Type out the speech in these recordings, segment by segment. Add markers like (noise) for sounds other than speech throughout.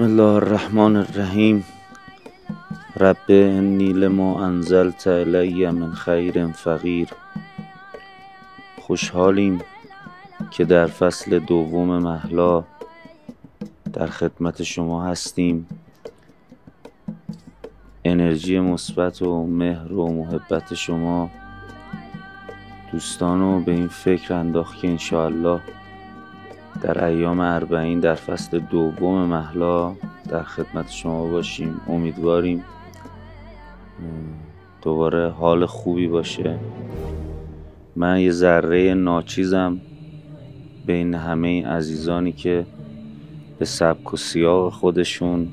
بسم الله الرحمن الرحیم. رب انی لما انزلت الی من خیر فقیر. خوشحالیم که در فصل دوم محلا در خدمت شما هستیم. انرژی مثبت و مهر و محبت شما دوستانو به این فکر انداخت که انشاءالله در ایام اربعین در فصل دوم محلا در خدمت شما باشیم. امیدواریم دوباره حال خوبی باشه. من یه ذره ناچیزم بین همه عزیزانی که به سبک و سیاق خودشون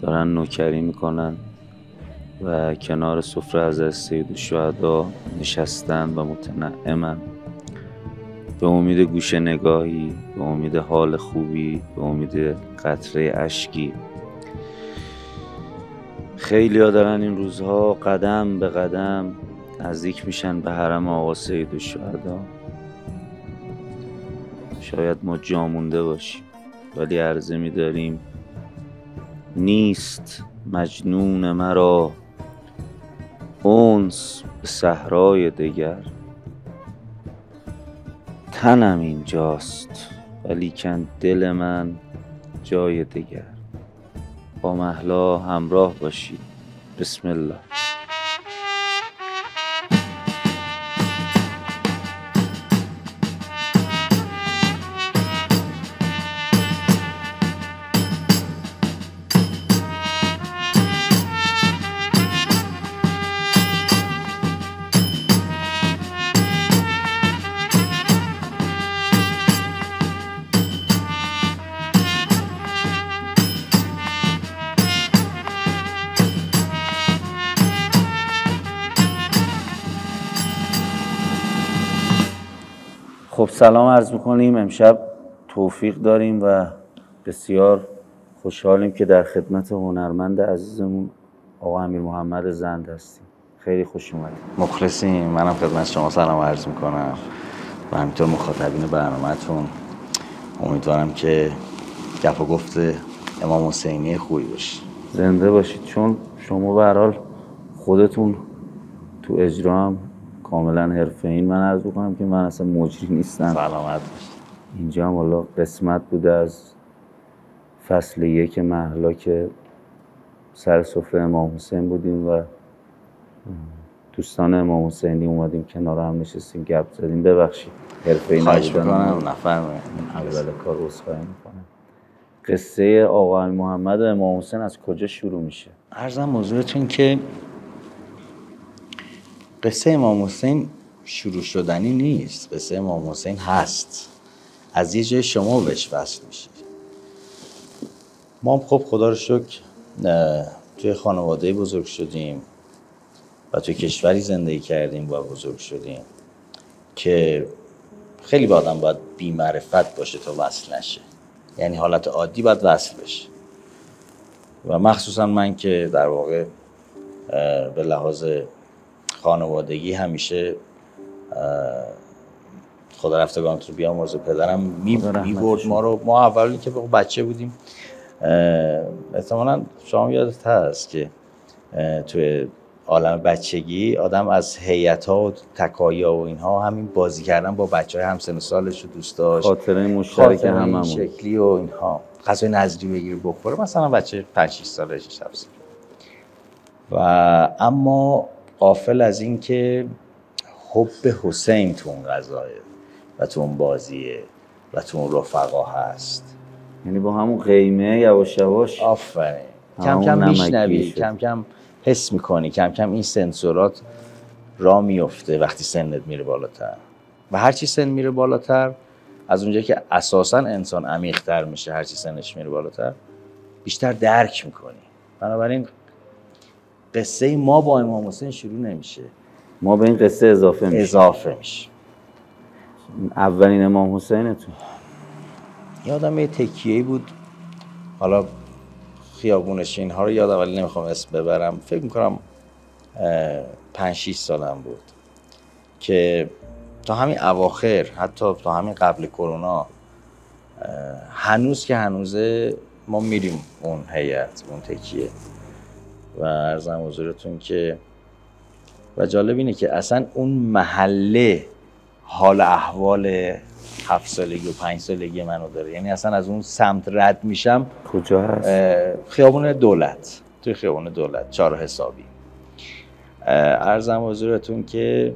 دارن نوکری می‌کنن و کنار سفره از سید الشهدا نشستن و متنعمن. به امید گوش نگاهی به امید حال خوبی به امید قطره اشکی. خیلی ها دارن این روزها قدم به قدم نزدیک میشن به حرم آقا سید الشهدا شاید ما جامونده باشیم ولی عرضه میداریم نیست. مجنون مرا اونس به صحرای دگر. تنم اینجاست ولیکن دل من جای دگر. با محلا همراه باشید بسم الله. سلام عرض می‌کنیم. امشب توفیق داریم و بسیار خوشحالیم که در خدمت هنرمند عزیزمون آقا امیر محمد زند هستیم. خیلی خوش اومدید. مخلصیم. منم خدمت شما سلام عرض می‌کنم. و همینطور مخاطبین برنامهتون. امیدوارم که گپ و گفت امام حسینی خوبی باشه. زنده باشید. چون شما به خودتون تو اجرا هم کاملا حرفه این من عرض بکنم که من اصلا مجری نیستم. سلامت اینجا هم حالا قسمت بوده از فصل یک محلا که سر سفره امام حسین بودیم و دوستان امام حسینی اومدیم کنار هم نشستیم گپ زدیم. ببخشید حرفه این می‌کنم نفرمایید. اول کار عذرخواهی می‌کنم. قصه آقا محمد و امام حسین از کجا شروع میشه؟ ارزم موضوعتون که قصه امام حسین شروع شدنی نیست. قصه امام حسین هست. از یه جای شما بهش وصل میشه. ما هم خب خدا رو شکر توی خانواده بزرگ شدیم و توی کشوری زندگی کردیم و بزرگ شدیم که خیلی با آدم باید بیمعرفت باشه تا وصل نشه. یعنی حالت عادی باید وصل بشه. و مخصوصا من که در واقع به لحاظ خانوادگی همیشه خدا رفتگان رو بیامرزه پدرم می رحمتش برد. ما رو ما اولی که بچه بودیم احتمالا شما یادت هست که توی عالم بچگی آدم از هیئت ها و تکایا و اینها همین بازی کردن با بچه های همسن سالش رو دوست داشت. خاطره مشترک هممون. شکلی و اینها. غذای نظری بگیره بخوره مثلا بچه 5 6 ساله 6 7 ساله و اما قافل از این که حب حسین تو اون غذاه و تو اون بازیه و تو اون رفقا هست. یعنی با همون قیمه یواش یواش آفرین. کم کم میشنوی. کم کم حس می‌کنی کم کم این سنسورات را میفته وقتی سنت میره بالاتر. و هر چی سن میره بالاتر از اونجا که اساسا انسان عمیقتر میشه هر چی سنش میره بالاتر بیشتر درک می‌کنی. بنابراین قصه ما با امام حسین شروع نمیشه. ما به این قصه اضافه میشه اضافه میشه. اولین امام حسینتون. یادم یه تکیه‌ای بود. حالا خیابونش اینها رو یادم ولی نمی‌خوام اسم ببرم. فکر می‌کنم پنج 6 سالم بود. که تا همین اواخر حتی تا همین قبل کرونا هنوز که هنوزه ما میریم اون هیئت اون تکیه. و ارزم حضورتون که و جالب اینه که اصلا اون محله حال احوال هفت سالگی و پنج سالگی منو داره. یعنی اصلا از اون سمت رد میشم کجا هست؟ خیابون دولت. توی خیابون دولت چهار حسابی. ارزم حضورتون که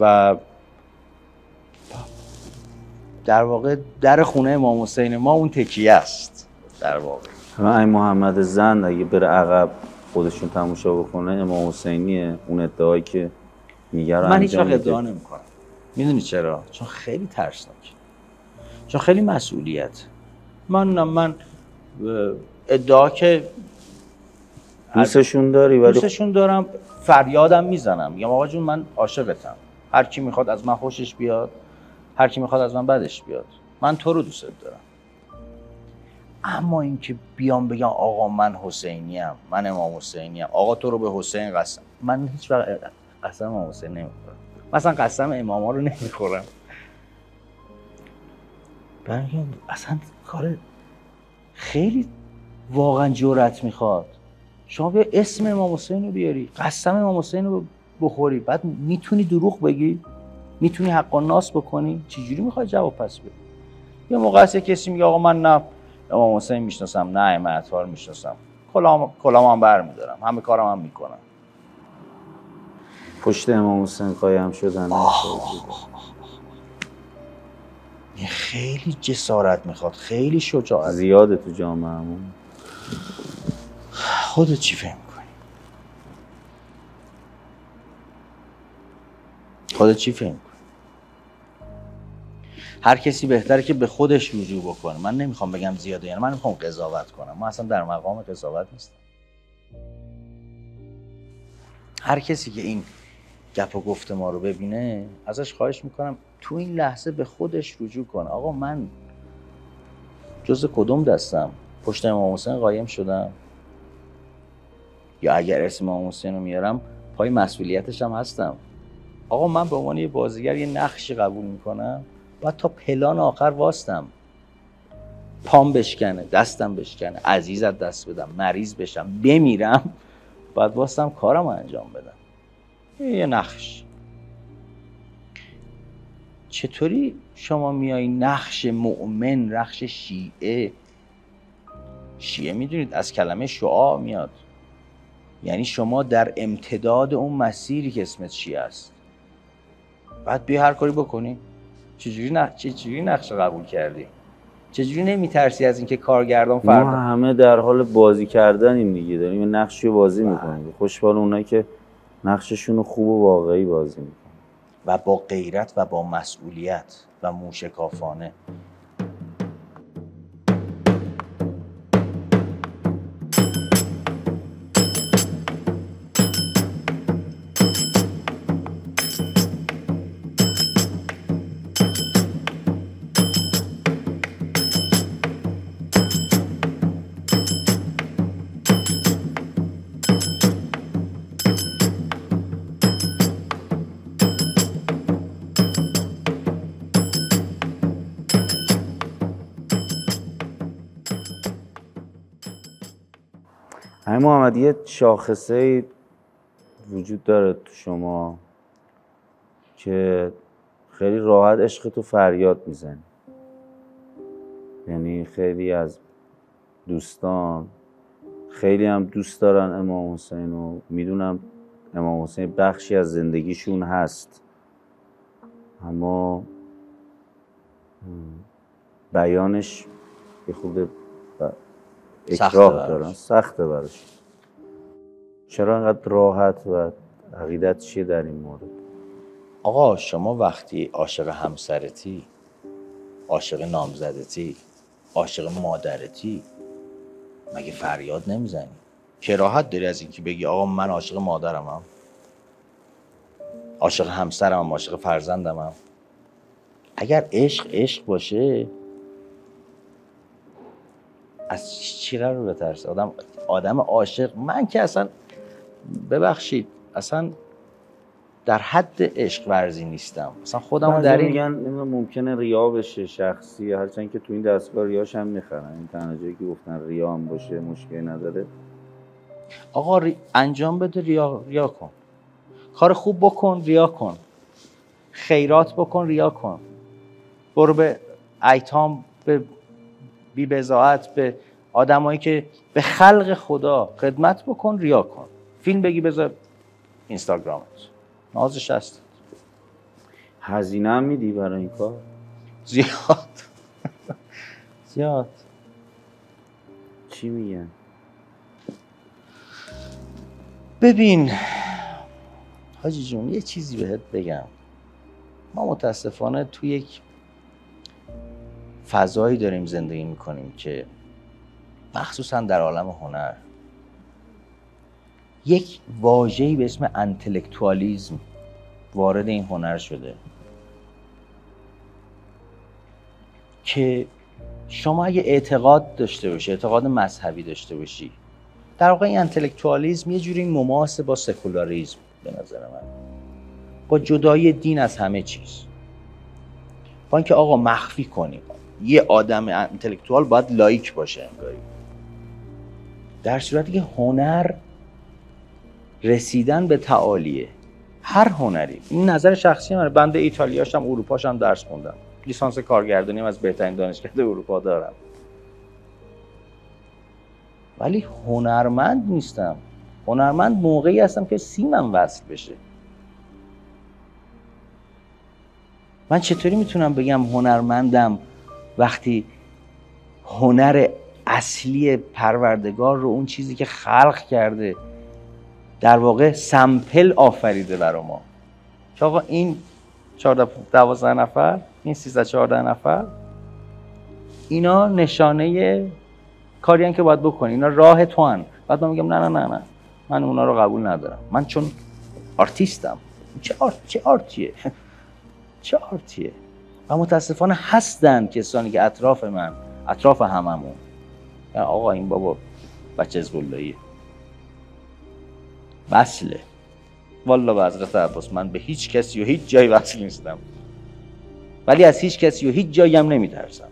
و در واقع در خونه امام حسین ما اون تکیه است. در واقع. این محمد زند اگه بره عقب خودشون تماشا بکنه امام حسینیه. اون ادعایی که میگه من هیچ وقت ادعا نمی‌کنم. می‌دونی چرا؟ چون خیلی ترسناک. چون خیلی مسئولیت. من من ادعا که دوستشون داری ولی دوستشون دارم فریادم می‌زنم. میگم آقا جون من عاشقتم. هر کی می‌خواد از من خوشش بیاد هر کی می‌خواد از من بدش بیاد. من تو رو دوست دارم. اما اینکه بیام بگم آقا من حسینی ام من امام حسینی ام آقا تو رو به حسین قسم. من هیچ وقت قسم امام حسین نمی‌خورم. مثلا قسم امام ها رو نمی‌خورم. اصلا کار خیلی واقعا جرأت می‌خواد. شما بیا اسم امام حسین رو بیاری قسم امام حسین رو بخوری. بعد می‌تونی دروغ بگی می‌تونی حق و ناس بکنی. چجوری می‌خوای جواب پس بدی؟ یه موقع کسی میگه آقا من نه امام حسین می‌شناسم نه ائمه اطهار می‌شناسم. کلام کلام هم برمیدارم. همه کارم هم می‌کنم. پشت امام حسین قایم شدن. خیلی جسارت می‌خواد خیلی شجاعت. زیاده تو جامعهمون خودت چی فهم کنی خودت چی فهم کنی هر کسی بهتره که به خودش رجوع بکنه. من نمی‌خوام بگم زیاده یعنی من نمی‌خوام قضاوت کنم. ما اصلا در مقام قضاوت نیستم. هر کسی که این گپ و گفته ما رو ببینه ازش خواهش می‌کنم تو این لحظه به خودش رجوع کنه. آقا من جز کدوم دستم؟ پشت امام حسین قایم شدم؟ یا اگر اسم امام حسین رو میارم پای مسئولیتش هم هستم؟ آقا من به عنوان یه بازیگر یه نقشی قبول می‌کنم؟ باید تا پلان آخر واستم. پام بشکنه دستم بشکنه عزیزت دست بدم مریض بشم بمیرم. باید واستم کارم انجام بدم. یه نقش. چطوری شما میای نقش مؤمن نقش شیعه؟ شیعه می‌دونید از کلمه شعا میاد. یعنی شما در امتداد اون مسیری که اسمت شیعه است. بعد بیا هر کاری بکنی. چجوری نق... چجوری نقش قبول کردی؟ چجوری نمیترسی از اینکه کارگردان فردا ما همه در حال بازی کردنیم دیگه. داریم نقشی بازی بله. می‌کنیم. خوشحال اونایی که نقششون خوب و واقعی بازی می‌کنن. و با غیرت و با مسئولیت و موشکافانه. محمد یه شاخصه وجود داره تو شما که خیلی راحت عشق تو فریاد می‌زنی. یعنی خیلی از دوستان خیلی هم دوست دارن امام حسین و می‌دونم امام حسین بخشی از زندگیشون هست. اما بیانش یه خود اکراه دارن سخته براش. چرا انقدر راحت و عقیدت چیه در این مورد؟ آقا شما وقتی عاشق همسرتی عاشق نامزدتی عاشق مادرتی مگه فریاد نمی‌زنی؟ که راحت داری از اینکه بگی آقا من عاشق مادرمم عاشق همسرمم عاشق فرزندمم اگر عشق عشق باشه از چی قرار بترسه؟ آدم آدم عاشق. من که اصلا ببخشید. اصلا در حد عشق ورزی نیستم. مثلا خودم در این میگن ممکنه ریا بشه شخصی هرچند که تو این دستگاه ریاش هم می‌خرن. این تنها جایی که گفتن ریا هم باشه مشکلی نداره. آقا ری- انجام بده ریا, ریا کن. کار خوب بکن ریا کن. خیرات بکن ریا کن. برو به ایتام به بی بزاعت به آدمایی که به خلق خدا خدمت بکن ریا کن. فیلم بگی بذار اینستاگرامت نازش هست هزینه هم میدی برای این کار؟ زیاد. (laughs) زیاد. چی میگن؟ ببین حاجی جون یه چیزی بهت بگم. ما متاسفانه توی یک فضایی داریم زندگی می‌کنیم که مخصوصا در عالم هنر. یک واژه‌ای به اسم انتلکتوالیزم وارد این هنر شده که شما اگه اعتقاد داشته باشی اعتقاد مذهبی داشته باشی در واقع این انتلکتوالیزم یه جوری مماس با سکولاریزم به نظر من با جدایی دین از همه چیز. با اینکه آقا مخفی کنیم. یه آدم انتلکتوال باید لائیک باشه انگاری. در صورتی که هنر رسیدن به تعالیه. هر هنری. این نظر شخصی منه. بنده ایتالیاشم اروپاشم درس خوندم. لیسانس کارگردانی از بهترین دانشکده اروپا دارم. ولی هنرمند نیستم. هنرمند موقعی هستم که سیمم وصل بشه. من چطوری می‌تونم بگم هنرمندم؟ وقتی هنر اصلی پروردگار رو اون چیزی که خلق کرده در واقع سمپل آفریده برا ما. که آقا این 14 12 نفر این 13 14 نفر اینا نشانه کاری که باید بکنی. اینا راه تو هن. بعد من میگم نه نه نه نه. من اونا رو قبول ندارم. من چون آرتیستم. چه آرت چه آرتیه؟ (laughs) چه آرتیه؟ و متاسفانه هستن کسانی که اطراف من اطراف هممون. آقا این بابا بچه حزب‌اللهیه وصله. والا به حضرت عباس من به هیچ کسی و هیچ جایی وصل نیستم. ولی از هیچ کسی و هیچ جایی هم نمیترسم.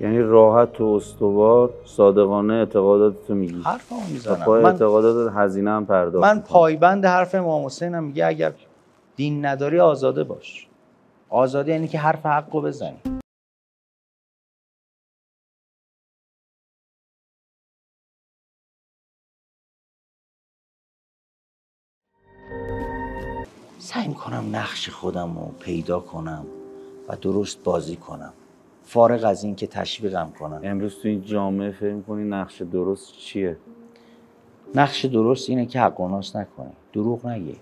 یعنی راحت و استوار صادقانه اعتقاداتتو میگی. حرفمو و می‌زنم پای من, اعتقادات هزینه هم پرداخت من. پایبند حرف امام حسین هم میگه اگر دین نداری آزاده باش. آزاده یعنی که حرف حق رو بزنی. سعی می‌کنم نقش خودم رو پیدا کنم و درست بازی کنم. فارغ از این که تشویقم کنم. امروز تو این جامعه فکر می‌کنی نقش درست چیه؟ نقش درست اینه که حق و ناس نکنی. دروغ نگی.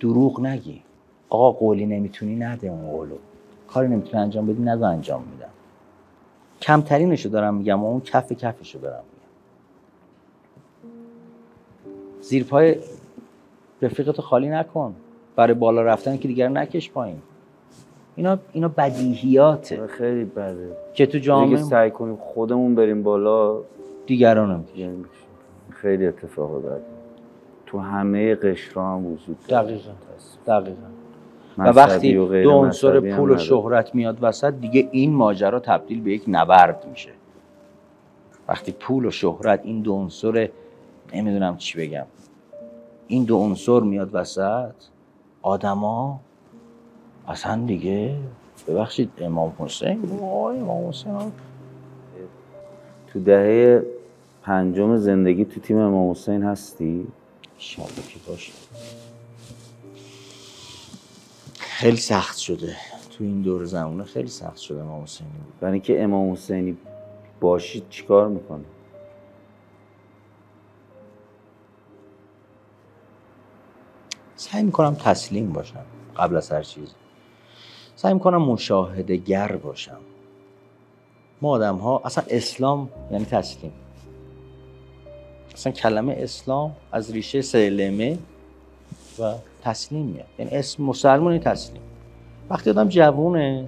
دروغ نگی. آقا قولی نمی‌تونی نده اون قولو. کاری نمی‌تونی انجام بدی نگو انجام میدم. کمترینشو دارم میگم و اون کف کفشو دارم میگم. زیر پای رفیقتو خالی نکن. برای بالا رفتن که دیگر نکش پایین. اینا اینا بدیهیاته. خیلی بده. که تو جامعه سعی کنیم خودمون بریم بالا. دیگران هم یعنی خیلی اتفاق بده. تو همه قشرها هم وجود. دقیقا. دقیقا. و وقتی دو عنصر پول و. شهرت میاد وسط دیگه این ماجرا تبدیل به یک نبرد میشه. وقتی پول و شهرت این دو عنصر نمی‌دونم چی بگم. این دو عنصر میاد وسط آدما اصلا دیگه ببخشید امام حسین وای امام حسین تو دهه پنجم زندگی تو تیم امام حسین هستی؟ انشالله که باشه. خیلی سخت شده. تو این دور زمانه خیلی سخت شده امام حسینی. برای اینکه امام حسینی باشید چیکار می‌کنه؟ سعی می‌کنم تسلیم باشم قبل از هر چیز. سعی می‌کنم مشاهده گر باشم. ما آدم ها اصلا اسلام یعنی تسلیم. اصلا کلمه اسلام از ریشه سلمه و تسلیم میاد. یعنی اسم مسلمانی تسلیم. وقتی آدم جوونه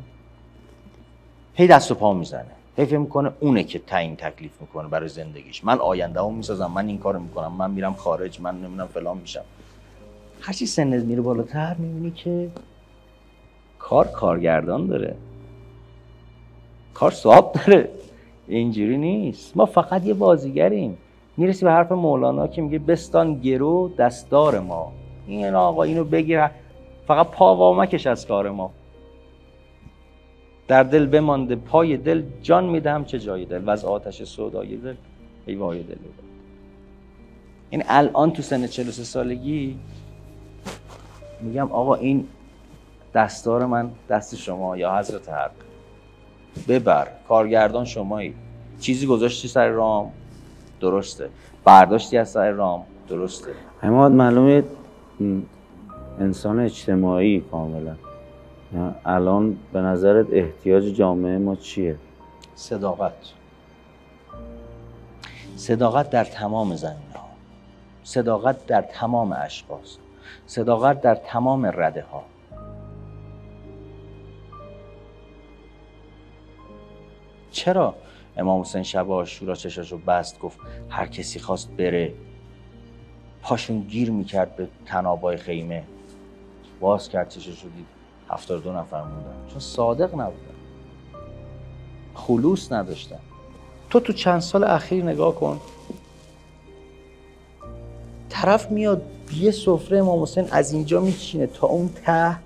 هی دست و پا می‌زنه. هی فکر می‌کنه اونه که تعیین تکلیف می‌کنه برای زندگیش. من آینده هم می‌سازم من این کارو می‌کنم من میرم خارج من نمی‌دونم فلان میشم. هرچی سنت میره بالاتر می‌بینی که کار کارگردان داره. کار صاحب داره. اینجوری نیست. ما فقط یه بازیگریم. می‌رسی به حرف مولانا که میگه بستان گرو دستدار ما. این آقا اینو بگیر فقط پا وامکش از کار ما. در دل بمانده پای دل جان میدم چه جای دل. و از آتش سودای دل ای وای دل این الان تو سن 43 سالگی میگم آقا این دستار من دست شما یا حضرت حق. ببر. کارگردان شمایی. چیزی گذاشتی سر رام؟ درسته. برداشتی از سر رام؟ درسته. اما معلومه انسان اجتماعی کاملا. الان به نظرت احتیاج جامعه ما چیه؟ صداقت. صداقت در تمام زمینه ها صداقت در تمام اشخاص. صداقت در تمام رده ها چرا امام حسین شب آشورا چشاشو بست گفت هر کسی خواست بره؟ پاشون گیر می‌کرد به تنابای خیمه. باز کرد چشاشو دید هفتاد دو نفر موندن. چون صادق نبودن. خلوص نداشتن. تو تو چند سال اخیر نگاه کن. طرف میاد یه سفره امام حسین از اینجا میچینه تا اون ته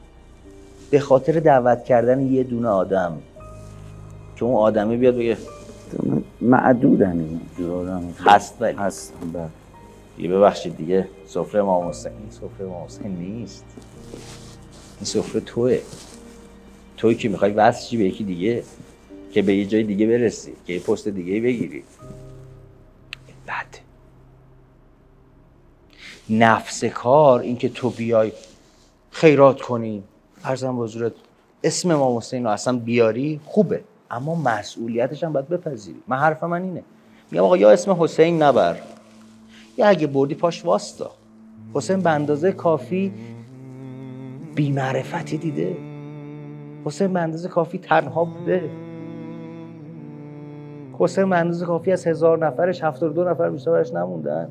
به خاطر دعوت کردن یه دونه آدم. که اون آدمه بیاد بگه معدودن این جور هست ولی. هست بله. دیگه ببخشید دیگه سفره امام حسین این سفره امام حسین نیست. این سفره توه. توی که می‌خوای وصل به یکی دیگه که به یه جای دیگه برسی که یه پست دیگه بگیری. بد. نفس کار اینکه تو بیای خیرات کنی. ارزم بزرگت اسم امام حسین رو اصلا بیاری خوبه. اما مسئولیتش هم باید بپذیری. من حرف من اینه. میگم آقا یا اسم حسین نبر. یا اگه بردی پاش واستا. حسین به اندازه کافی بیمعرفتی دیده. حسین به اندازه کافی تنها بوده. حسین به اندازه کافی از هزار نفرش هفتاد دو نفر بیشتر برش نموندن.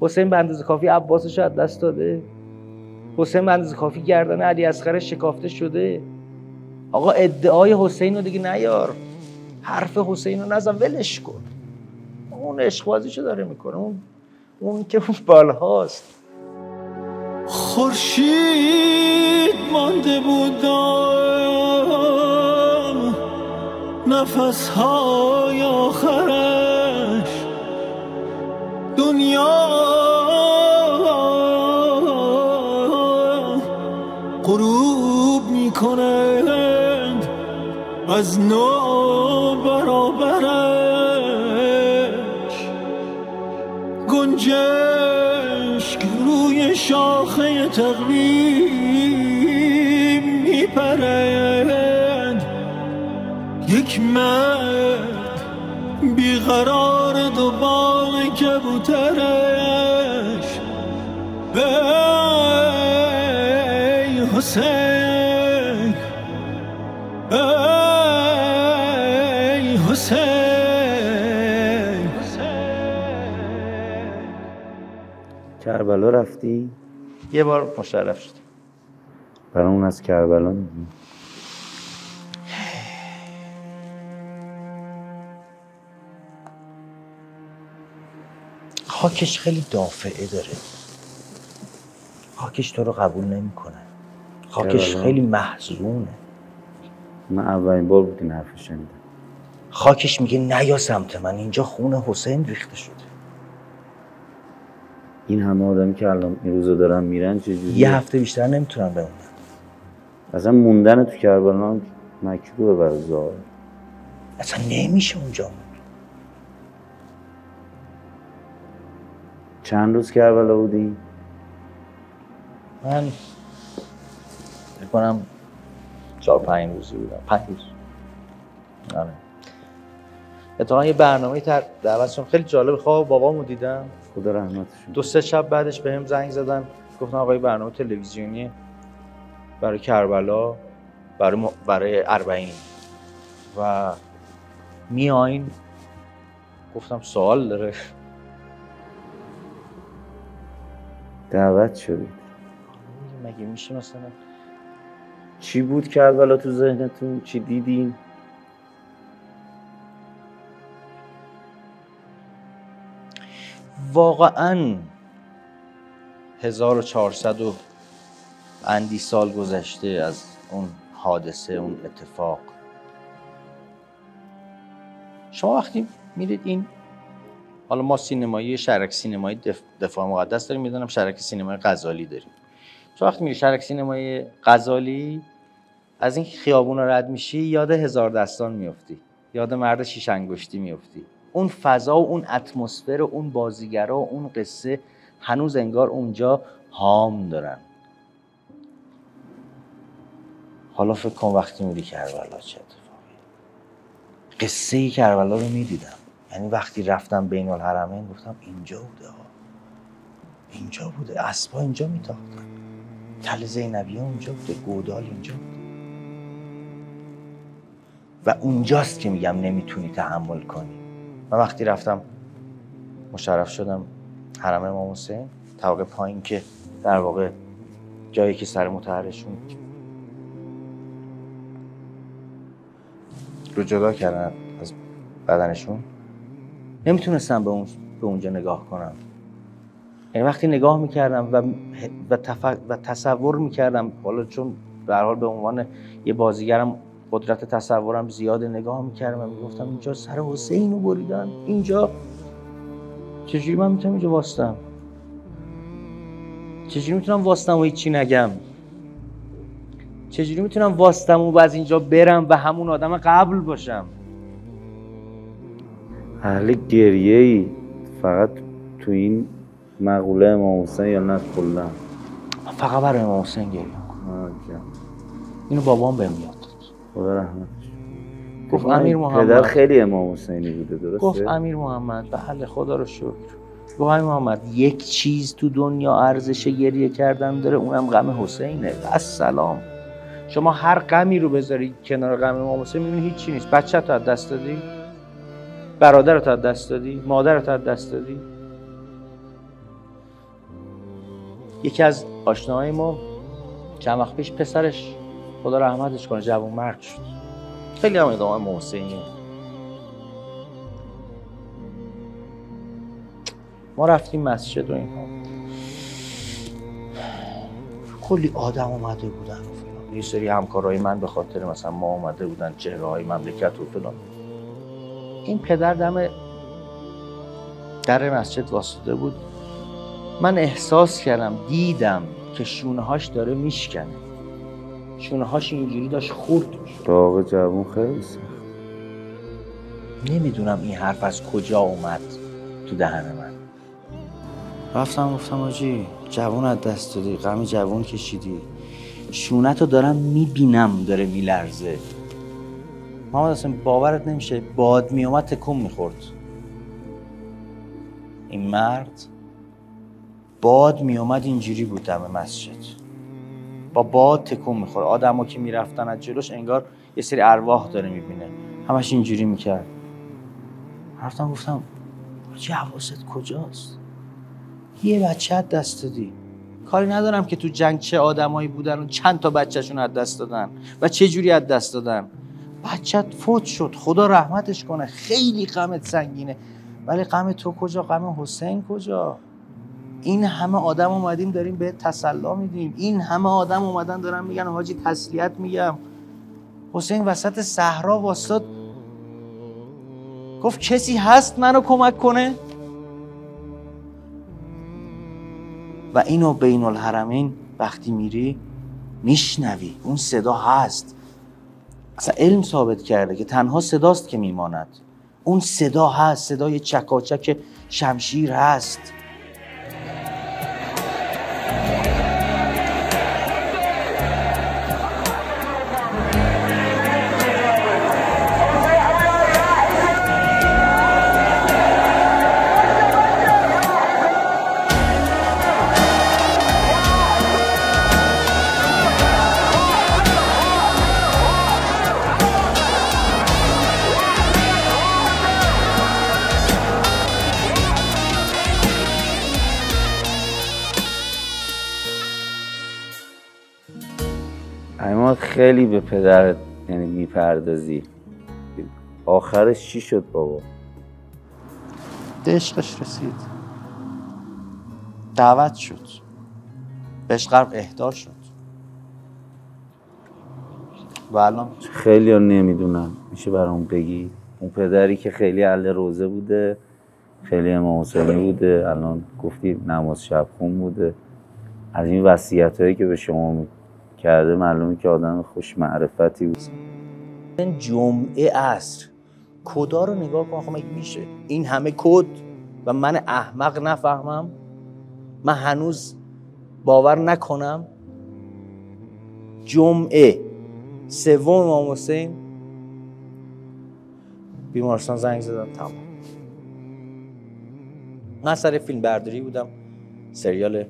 حسین به اندازه کافی عباسش از دست داده. حسین به اندازه کافی گردن علی اصغر شکافته شده. آقا ادعای حسین رو دیگه نیار. حرف حسین رو نزن ولش کن. اون عشق شو داره می‌کنه. اون اون که اون بالهاست. خورشید مانده بودم. نفس های آخرش دنیا. غروب می‌کنند. از نو شاخه تقویم میپرند یک مرد بیقرار دو باغ کبوترش. ای حسین کربلا رفتی؟ یه بار مشرف شد برامون از کربلا میگی؟ خاکش خیلی دافعه داره. خاکش تو رو قبول نمی‌کنه. خاکش؟ خیلی محزونه. من اولین بار بود این حرف شنیدم. خاکش میگه نیا سمت من. اینجا خون حسین ریخته شده. این همه آدمی که الان این روزا دارن میرن چجوری یه هفته بیشتر نمی‌تونن بمونن. اصلا موندن تو کربلا مکروه بر زار. اصلا نمیشه اونجا. چند روز کربلا بودی؟ من فکر کنم چهار پنج روزی بودم. پنج روز. آره. اتفاقا یه برنامه تر دعوتشون خیلی جالب خواب بابامو دیدم. خدا رحمتشون دو سه شب بعدش به هم زنگ زدن. گفتن آقای برنامه تلویزیونی برای کربلا برای, م... برای اربعین. و میاین. گفتم سوال داره. دعوت شدی مگه میشه مثلا؟ چی بود کربلا تو ذهنتون؟ چی دیدین؟ واقعا 1400 و اندی سال گذشته از اون حادثه اون اتفاق. شما وقتی میرید این حالا ما سینمایی شرک سینمایی دف... دفاع مقدس داریم می‌دونم شرک سینمایی غزالی داریم. شما وقتی میری شرک سینمایی غزالی از این خیابون رد میشی یاد هزار دستان میفتی یاد مرد شیش انگشتی میفتی اون فضا و اون اتمسفر و اون بازیگرا و اون قصه هنوز انگار اونجا هام دارن. حالا فکر کن وقتی میری کربلا چه اتفاقی. قصه ای کربلا رو می‌دیدم. یعنی وقتی رفتم بین الحرمین گفتم اینجا بوده ها. اینجا بوده. اسبا اینجا میتاختن. تل زینبیه اونجا بوده. گودال اینجا بوده. و اونجاست که میگم نمی‌تونی تحمل کنی. من وقتی رفتم مشرف شدم حرم امام حسین طبقه پایین که در واقع جایی که سر متحرشون رو جدا کردن از بدنشون نمی‌تونستم به اون به اونجا نگاه کنم. یعنی وقتی نگاه می‌کردم و و, تف... و تصور می‌کردم حالا چون هر حال به عنوان یه بازیگرم قدرت تصورم زیاد نگاه می‌کردم و می‌گفتم اینجا سر حسین رو بریدن. اینجا چجوری من می‌تونم اینجا واستم؟ چجوری می‌تونم واستم و هیچی نگم؟ چجوری می‌تونم واستم و از اینجا برم و همون آدم قبل باشم؟ اهل گریه ای فقط تو این مقوله امام حسین یا نه کلا؟ فقط برای امام حسین گریه. اینو بابام بهم داد خدا رحمتش گفت من امیر پدر محمد. خیلی امام حسینی بوده درسته؟ گفت امیر محمد بله خدا رو شکر. گفت امیر محمد یک چیز تو دنیا ارزش گریه کردن داره اونم غم حسینه. و سلام شما هر غمی رو بذاری کنار غم امام حسین می‌بینی هیچی نیست. بچه تو از دست دادی؟ برادر از دست دادی؟ مادر از دست دادی؟ یکی از آشناهای ما چند وقت پیش پسرش خدا رحمتش کنه جوان مرد شد. خیلی هم ادامه امام حسینیه ما رفتیم مسجد و اینها کلی آدم اومده بودن. و فلان یه سری همکارای من به خاطر مثلا ما اومده بودن چهره های مملکت و فلان. این پدر دم در مسجد واسطه بود. من احساس کردم دیدم که شونه هاش داره میشکنه. شونه هاش اینجوری داشت خورد. می‌شد داغ جوون خیلی سخت. نمی‌دونم این حرف از کجا اومد تو دهن من. رفتم گفتم آجی جوون از دست دادی غم جوون کشیدی. شونت رو دارم می‌بینم داره میلرزه. محمد اصلا باورت نمیشه باد میومد تکون می‌خورد. این مرد باد میومد اینجوری بود دم مسجد. با باد تکون می‌خوره. آدما که می‌رفتن از جلوش انگار یه سری ارواح داره می‌بینه. همش اینجوری می‌کرد. رفتم گفتم چه حواست کجاست؟ یه بچه دست دادی. کاری ندارم که تو جنگ چه آدمایی بودن و چند تا بچهشون از دست دادن و چه جوری از دست دادن. بچت فوت شد. خدا رحمتش کنه. خیلی غمت سنگینه. ولی غم تو کجا؟ غم حسین کجا؟ این همه آدم اومدیم داریم به تسلا میدیم. این همه آدم اومدن دارن میگن حاجی تسلیت میگم. حسین وسط صحرا واسطاد گفت کسی هست منو کمک کنه؟ و اینو بین الحرمین وقتی میری میشنوی. اون صدا هست. اصلا علم ثابت کرده که تنها صداست که میماند. اون صدا هست. صدای چکاچک شمشیر هست. خیلی به پدرت یعنی می‌پردازی. آخرش چی شد بابا؟ عشقش رسید. دعوت شد. بهش قرب اهدار شد. و الان خیلی ها نمی‌دونم. میشه برام بگی؟ اون پدری که خیلی اهل روزه بوده خیلی امام حسینی بوده الان گفتی نماز شب خون بوده. از این وصیت هایی که به شما می- کرده معلومه که آدم خوش معرفتی بود. جمعه عصر کدا رو نگاه کن آخه میشه؟ این همه کد و من احمق نفهمم؟ من هنوز باور نکنم؟ جمعه سوم امام حسین؟ بیمارستان زنگ زدم تمام. من سر فیلم برداری بودم سریال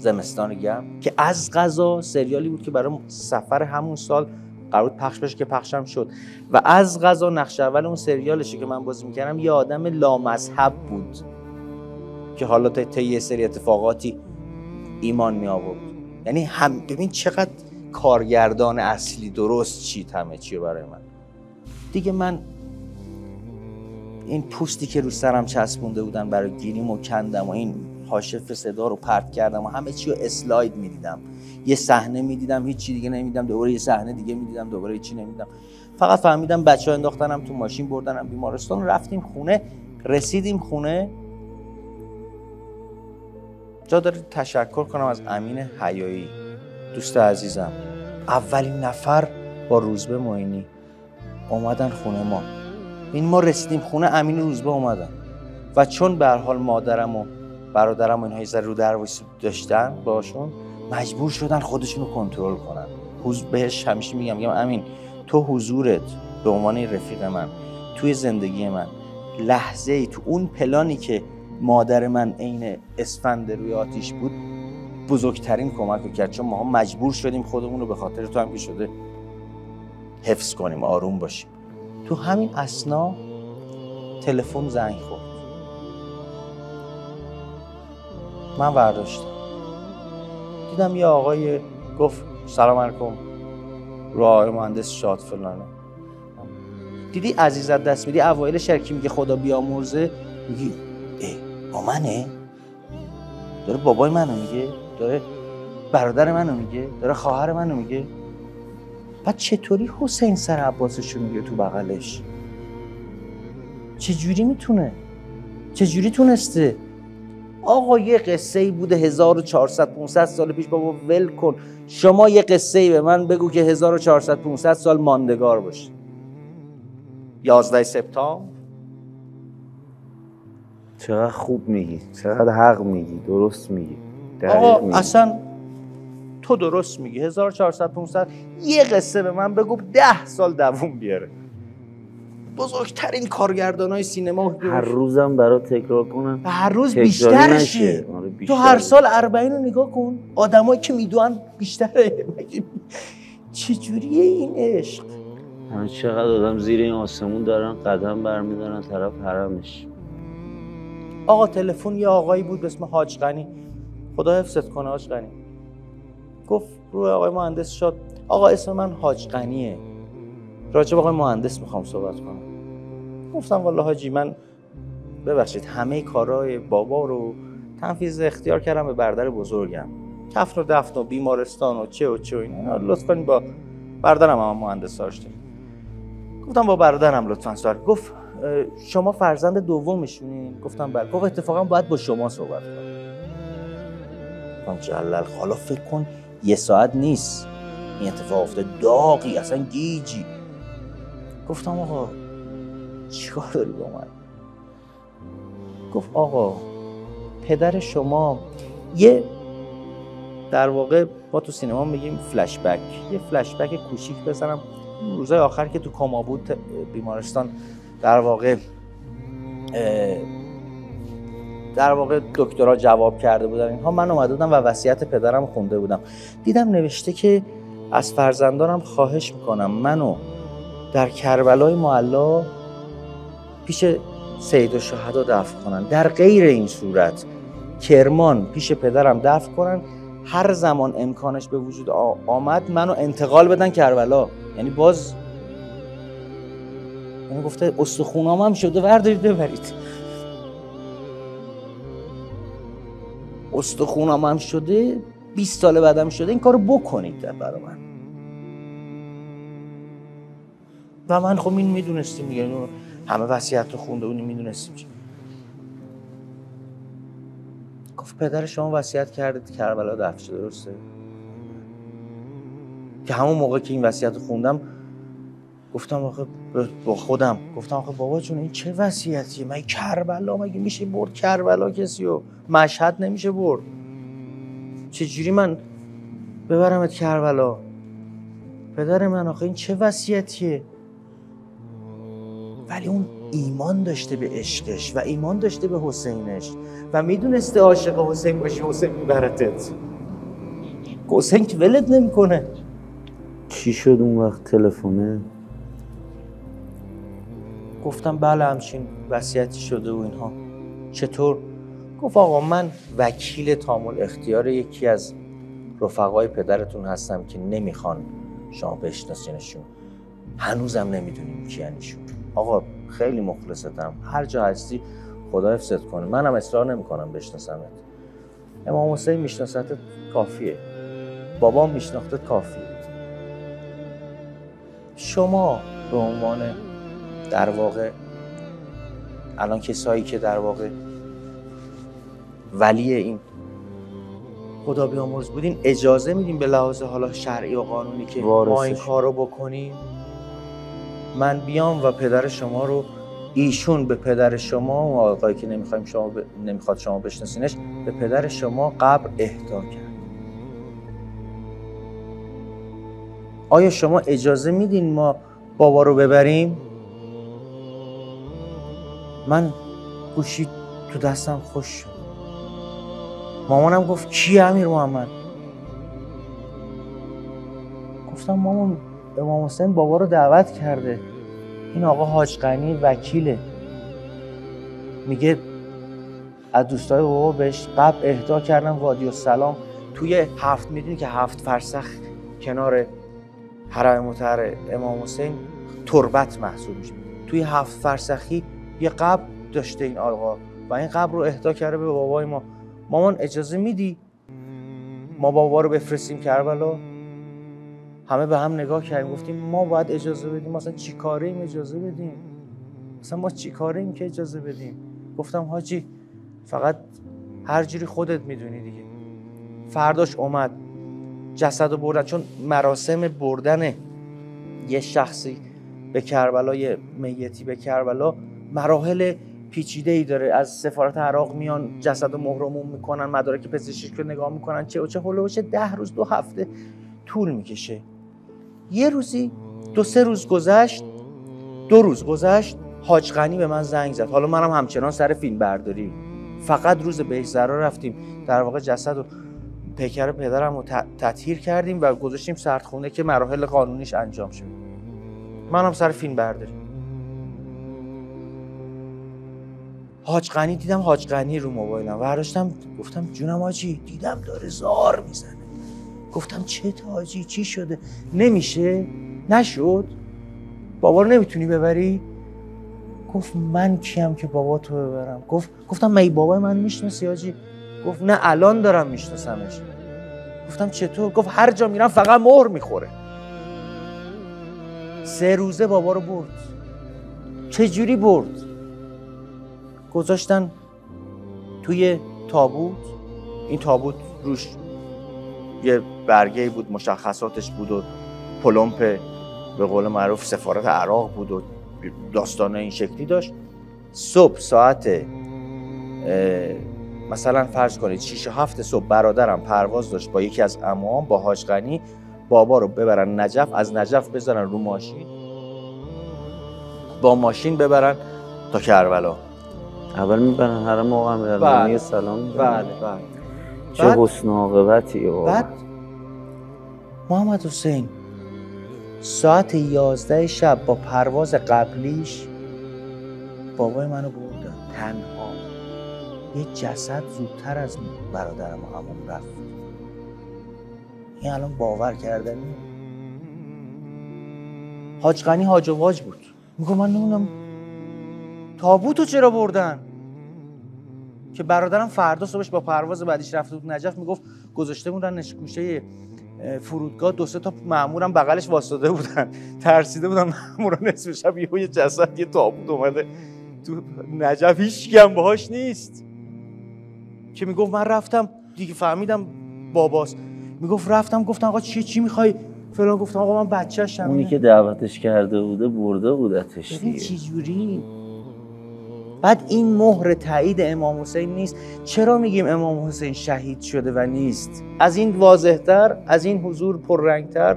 زمستان گرم که از غذا سریالی بود که برای سفر همون سال قرار بود پخش بشه که پخشم شد. و از غذا نقش اول اون سریالشه که من بازی می‌کردم یه آدم لامذهب بود. که حالا تا طی سری اتفاقاتی ایمان می آورد یعنی هم ببین چقدر کارگردان اصلی درست چید همه چیه برای من. دیگه من این پوستی که رو سرم چسبونده بودن برای گیریم و کندم و این حاشف صدا رو پرت کردم و همه چی رو اسلاید می‌دیدم. یه صحنه می‌دیدم هیچ چی دیگه نمی‌دیدم دوباره یه صحنه دیگه می‌دیدم دوباره چی نمی‌دیدم. فقط فهمیدم بچه ها انداختنم تو ماشین بردنم بیمارستان رفتیم خونه رسیدیم خونه. جا داره تشکر کنم از امین حیایی. دوست عزیزم اولین نفر با روزبه معینی. اومدن خونه ما. این ما رسیدیم خونه امین روزبه اومدن. و چون به حال مادرم برادرم و اینها یه رو در داشتن باشون مجبور شدن خودشون رو کنترل کنن. بهش همیشه میگم میگم امین تو حضورت به عنوان رفیق من توی زندگی من لحظه ای تو اون پلانی که مادر من عین اسفند روی آتیش بود بزرگترین کمک رو کرد. چون ما مجبور شدیم خودمون رو به خاطر تو هم که شده حفظ کنیم آروم باشیم. تو همین اسنا تلفن زنگ خورد. من برداشتم. دیدم یه آقای گفت سلام علیکم. آقای مهندس شاد فلانه. دیدی عزیزت دست میدی؟ اوایل شرکی میگه خدا بیامرزه. میگی اه با منه؟ داره بابای منو میگه داره برادر منو میگه داره خواهر منو میگه. بعد چطوری حسین سر عباسشو میگه تو بغلش؟ چجوری می‌تونه؟ چجوری تونسته؟ آقا یه قصه ای بوده 1400 500 سال پیش. بابا ول کن. شما یه قصه ای به من بگو که 1400 500 سال ماندگار باشه. 11 سپتامبر. چقدر خوب میگی. چقدر حق میگی. درست میگی. آقا میگی. اصلا تو درست میگی. 1400 500 یه قصه به من بگو ده سال دووم بیاره. بزرگترین کارگردان های سینما هر روزم برات تکرار کنم هر روز بیشتر. شه آره، تو هر. سال اربعین رو نگاه کن. آدمایی که می‌دونن بیشتره. (laughs) چجوریه این عشق؟ همه چقدر آدم زیر این آسمون دارن قدم برمیدارن طرف حرمش. آقا تلفن یه آقایی بود به اسم حاج غنی. خدا حفظت کنه حاج غنی. گفت روی آقای مهندس شد آقا اسم من حاج غنیه. راجب آقای مهندس می‌خوام صحبت کنم. گفتم والا حاجی من ببخشید همه کارهای بابا رو تنفیذ اختیار کردم به برادر بزرگم. کفن و دفن و بیمارستان و چه و چه و اینا. لطفا با برادرم هم مهندس داشته گفتم با برادرم لطفا سوال گفت شما فرزند دومشونین گفتم بله. گفت اتفاقا باید با شما صحبت کنم. جلل حالا فکر کن یه ساعت نیست. این اتفاق افتاد داغی اصلا گیجی. گفتم آقا چیکار داری با من گفت آقا پدر شما یه در واقع ما تو سینما میگیم فلش بک یه فلش بک کوچیک بزنم. روزای آخر که تو کما بود بیمارستان در واقع در واقع دکترها جواب کرده بودن. اینها من اومده بودم و وصیت پدرم خونده بودم. دیدم نوشته که از فرزندانم خواهش می‌کنم منو در کربلای معلا پیش سید الشهدا دفن کنن. در غیر این صورت کرمان پیش پدرم دفن کنن. هر زمان امکانش به وجود آمد منو انتقال بدن کربلا. یعنی باز یعنی گفته استخونام هم شده وردارید ببرید. استخونام هم شده 20 سال بعدم شده. این کارو بکنید در برای من. و من خب این می‌دونستیم دیگه. همه وصیت رو خونده بودیم می‌دونستیم چی. گفت پدر شما وصیت کرده کربلا دفن شده درسته؟ که همون موقع که این وصیت خوندم گفتم آخه با خودم گفتم آخه بابا جون این چه وصیتیه؟ من کربلا مگه میشه برد کربلا کسی و مشهد نمیشه برد. چجوری من ببرمت کربلا؟ پدر من آخه این چه وصیتیه؟ ولی اون ایمان داشته به عشقش و ایمان داشته به حسینش و می‌دونسته عاشق حسین باشی حسین میبرتت. حسین که ولت نمی‌کنه. چی شد اون وقت تلفونه گفتم بله همچین وصیتی شده و اینها. چطور؟ گفت آقا من وکیل تامل اختیار یکی از رفقای پدرتون هستم که نمی‌خوان شما بشناسینشون. هنوزم نمی‌دونیم کیانشون. آقا خیلی مخلصتم. هر جا هستی خدا حفظت کنه منم اصرار نمی‌کنم بشناسمت. امام حسین میشناستت کافیه. بابام میشناختت کافیه. شما به عنوان در واقع الان کسایی که در واقع ولی این خدا بیامرز بودین اجازه میدیم به لحاظ حالا شرعی و قانونی که ما این کار رو بکنیم؟ من بیام و پدر شما رو ایشون به پدر شما و آقایی که نمی‌خوایم شما ب... نمی‌خواد شما بشناسینش به پدر شما قبر اهدا کرد. آیا شما اجازه میدین ما بابا رو ببریم؟ من گوشی تو دستم خوش شد. مامانم گفت کی امیر محمد؟ گفتم مامان امام حسین بابا رو دعوت کرده. این آقا حاج غنی وکیله. میگه از دوستای بابا بهش قبل اهدا کردن وادی و سلام توی هفت می‌دونی که هفت فرسخ کنار حرم مطهر امام حسین تربت محسوب میشه. توی هفت فرسخی یه قبر داشته این آقا و این قبر رو اهدا کرده به بابای ما. مامان اجازه میدی؟ ما بابا رو بفرستیم کربلا؟ همه به هم نگاه کردیم گفتیم ما باید اجازه بدیم مثلا چی کاره ایم اجازه بدیم. مثلا ما چی کاره ایم که اجازه بدیم؟ گفتم حاجی فقط هر جوری خودت می‌دونی دیگه. فرداش اومد جسد رو بردن چون مراسم بردن یه شخصی به کربلا یه میتی به کربلا مراحل پیچیده ای داره. از سفارت عراق میان جسد و مهرموم می‌کنن مدارک پزشکی رو نگاه می‌کنن چه و چه باشه ده روز دو هفته طول می‌کشه. یه روزی دو سه روز گذشت دو روز گذشت حاج غنی به من زنگ زد. حالا منم همچنان سر فیلم برداری فقط روز بهزرا رفتیم. در واقع جسد و پیکر پدرم رو تطهیر کردیم و گذاشتیم سردخونه که مراحل قانونیش انجام شد. منم سر فیلم برداری حاج غنی دیدم حاج غنی رو موبایلم. برداشتم گفتم جونم آجی دیدم داره زار می‌زنه. گفتم چه تاجی چی شده؟ نمیشه؟ نشد؟ بابا رو نمی‌تونی ببری؟ گفت من کیم که بابا تو ببرم؟ گفت گفتم می بابای من می‌شناسی آجی؟ گفت نه الان دارم میشناسمش. گفتم چطور؟ گفت هر جا میرم فقط مهر می‌خوره. سه روزه بابا رو برد. چه جوری برد؟ گذاشتن توی تابوت. این تابوت روش یه برگه بود مشخصاتش بود و پلمپ به قول معروف سفارت عراق بود و داستان این شکلی داشت. صبح ساعت مثلا فرض کنید 6 هفت صبح برادرم پرواز داشت با یکی از امام با حاج غنی بابا رو ببرن نجف از نجف بذارن رو ماشین. با ماشین ببرن تا کربلا. اول می‌برن هر موقع می‌برن. بله. سلام بله بله. چه حسن عاقبتی بعد محمد حسین ساعت یازده شب با پرواز قبلیش بابای منو بردن تنها. یه جسد زودتر از برادرم همون رفت. این الان باور کردنی حاج غنی حاج واج بود. میگو من نمی‌دونم تابوتو چرا بردن؟ که برادرم فردا صبحش با پرواز بعدیش رفته بود نجف می‌گفت گذاشته بودن گوشه اه، فرودگاه. دو سه تا مامورم بغلش واسطه بودن. (laughs) ترسیده بودن مامورا نصف شب یه جسد یه تابوت اومده. تو نجف هیچ هم باهاش نیست. که می‌گفت من رفتم دیگه فهمیدم باباست. می‌گفت رفتم گفتم آقا چی چی می‌خوای؟ فلان گفتم آقا من بچه‌شم. اونی که دعوتش کرده بوده برده بودتش دیگه. چی جوری بعد این مهر تایید امام حسین نیست. چرا میگیم امام حسین شهید شده و نیست؟ از این واضحتر از این حضور پررنگتر؟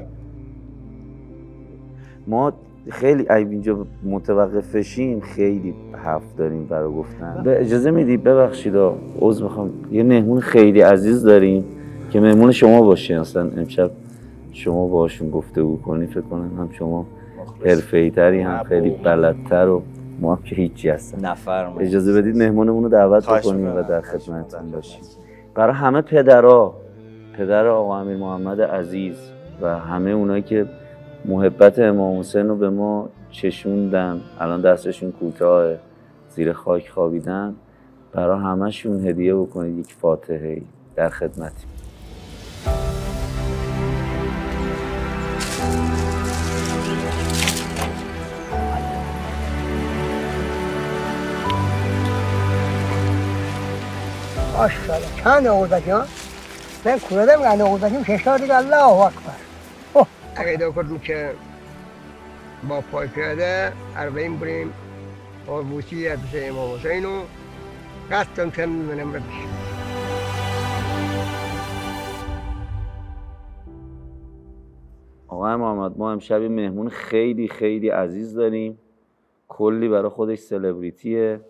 ما خیلی اگه اینجا متوقف بشیم خیلی حرف داریم برای گفتن. به اجازه میدی؟ ببخشید عذر می‌خوام. یه مهمون خیلی عزیز داریم که مهمون شما باشه. اصلا امشب شما باشون گفتگو کنی فکر کنم هم شما حرفه‌ای تری هم خیلی بلدتر و ما هم که هیچی نفر اجازه بدید مهمونمون رو دعوت بکنیم و. در خدمتتون. باشیم. برای همه پدرها پدر آقا امیر محمد عزیز و همه اونایی که محبت امام حسین رو به ما چشوندن الان دستشون کوتاه زیر خاک خوابیدن برای همهشون هدیه بکنید. یک فاتحه در خدمتی چند آقوزکی ها من کورده میگن آقوزکیم ششتا دیگه الله اکبر اوه عقیده کردیم که با پای پیاده اربعین بریم با بوسی پیش امام حسین و قصدم چند منم بشیم آقای محمد ما امشب مهمون خیلی خیلی عزیز داریم. کلی برای خودش سلبریتیه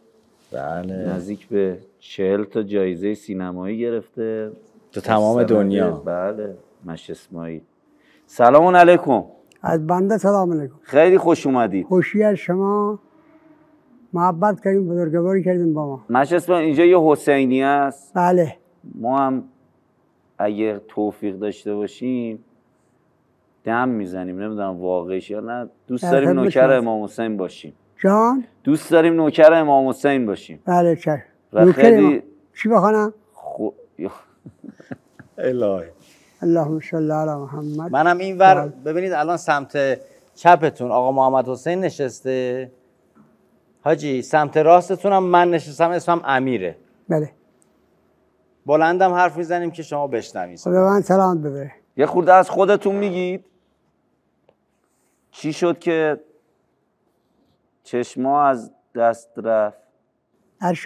بله. نزدیک به چهل تا جایزه سینمایی گرفته. تو تمام دنیا. بله مش اسماعیل. سلام علیکم. از بنده سلام علیکم. خیلی خوش اومدید. خوشی از شما. محبت کردیم بزرگواری کردیم با ما. مش اسماعیل اینجا یه حسینی است. بله. ما هم اگه توفیق داشته باشیم دم می‌زنیم. نمی‌دونم واقعیش یا نه. دوست داریم نوکر. امام حسین باشیم. جان. دوست داریم نوکر امام حسین باشیم. بله چشم. نوکر خیلی-. چی بخوانم خو... الهی. اللهم صل علی محمد. منم این ور بله. ببینید الان سمت چپتون آقا محمد حسین نشسته. حاجی سمت راستتونم من نشستم اسمم امیره. بله. بلندم حرف می‌زنیم که شما بشنوید. خدا من سلام ببره. یه خورده از خودتون میگید. چی شد که چشما از دست رفت.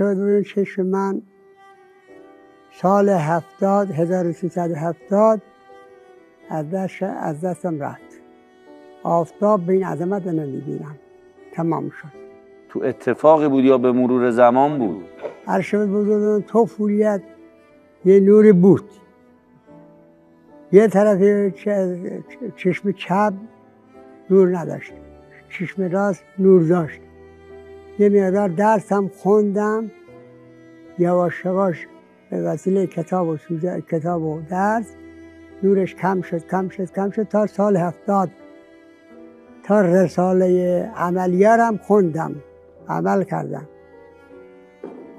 ببین چشم من سال هفتاد هزار و سیصد و هفتاد از دست از دستم رفت. آفتاب به این عظمت نمی‌بینم. تمام شد. تو اتفاقی بود یا به مرور زمان بود؟ هر شب بزرگان تو فولیت یه نور بود. یه طرف چشم چپ نور نداشت. چشم راست نور داشت. یه مقدار درس هم خوندم. یواش یواش به وسیله کتاب و سوزه کتاب و درس نورش کم شد کم شد کم شد تا سال هفتاد. تا رساله عملیارم خوندم. عمل کردم.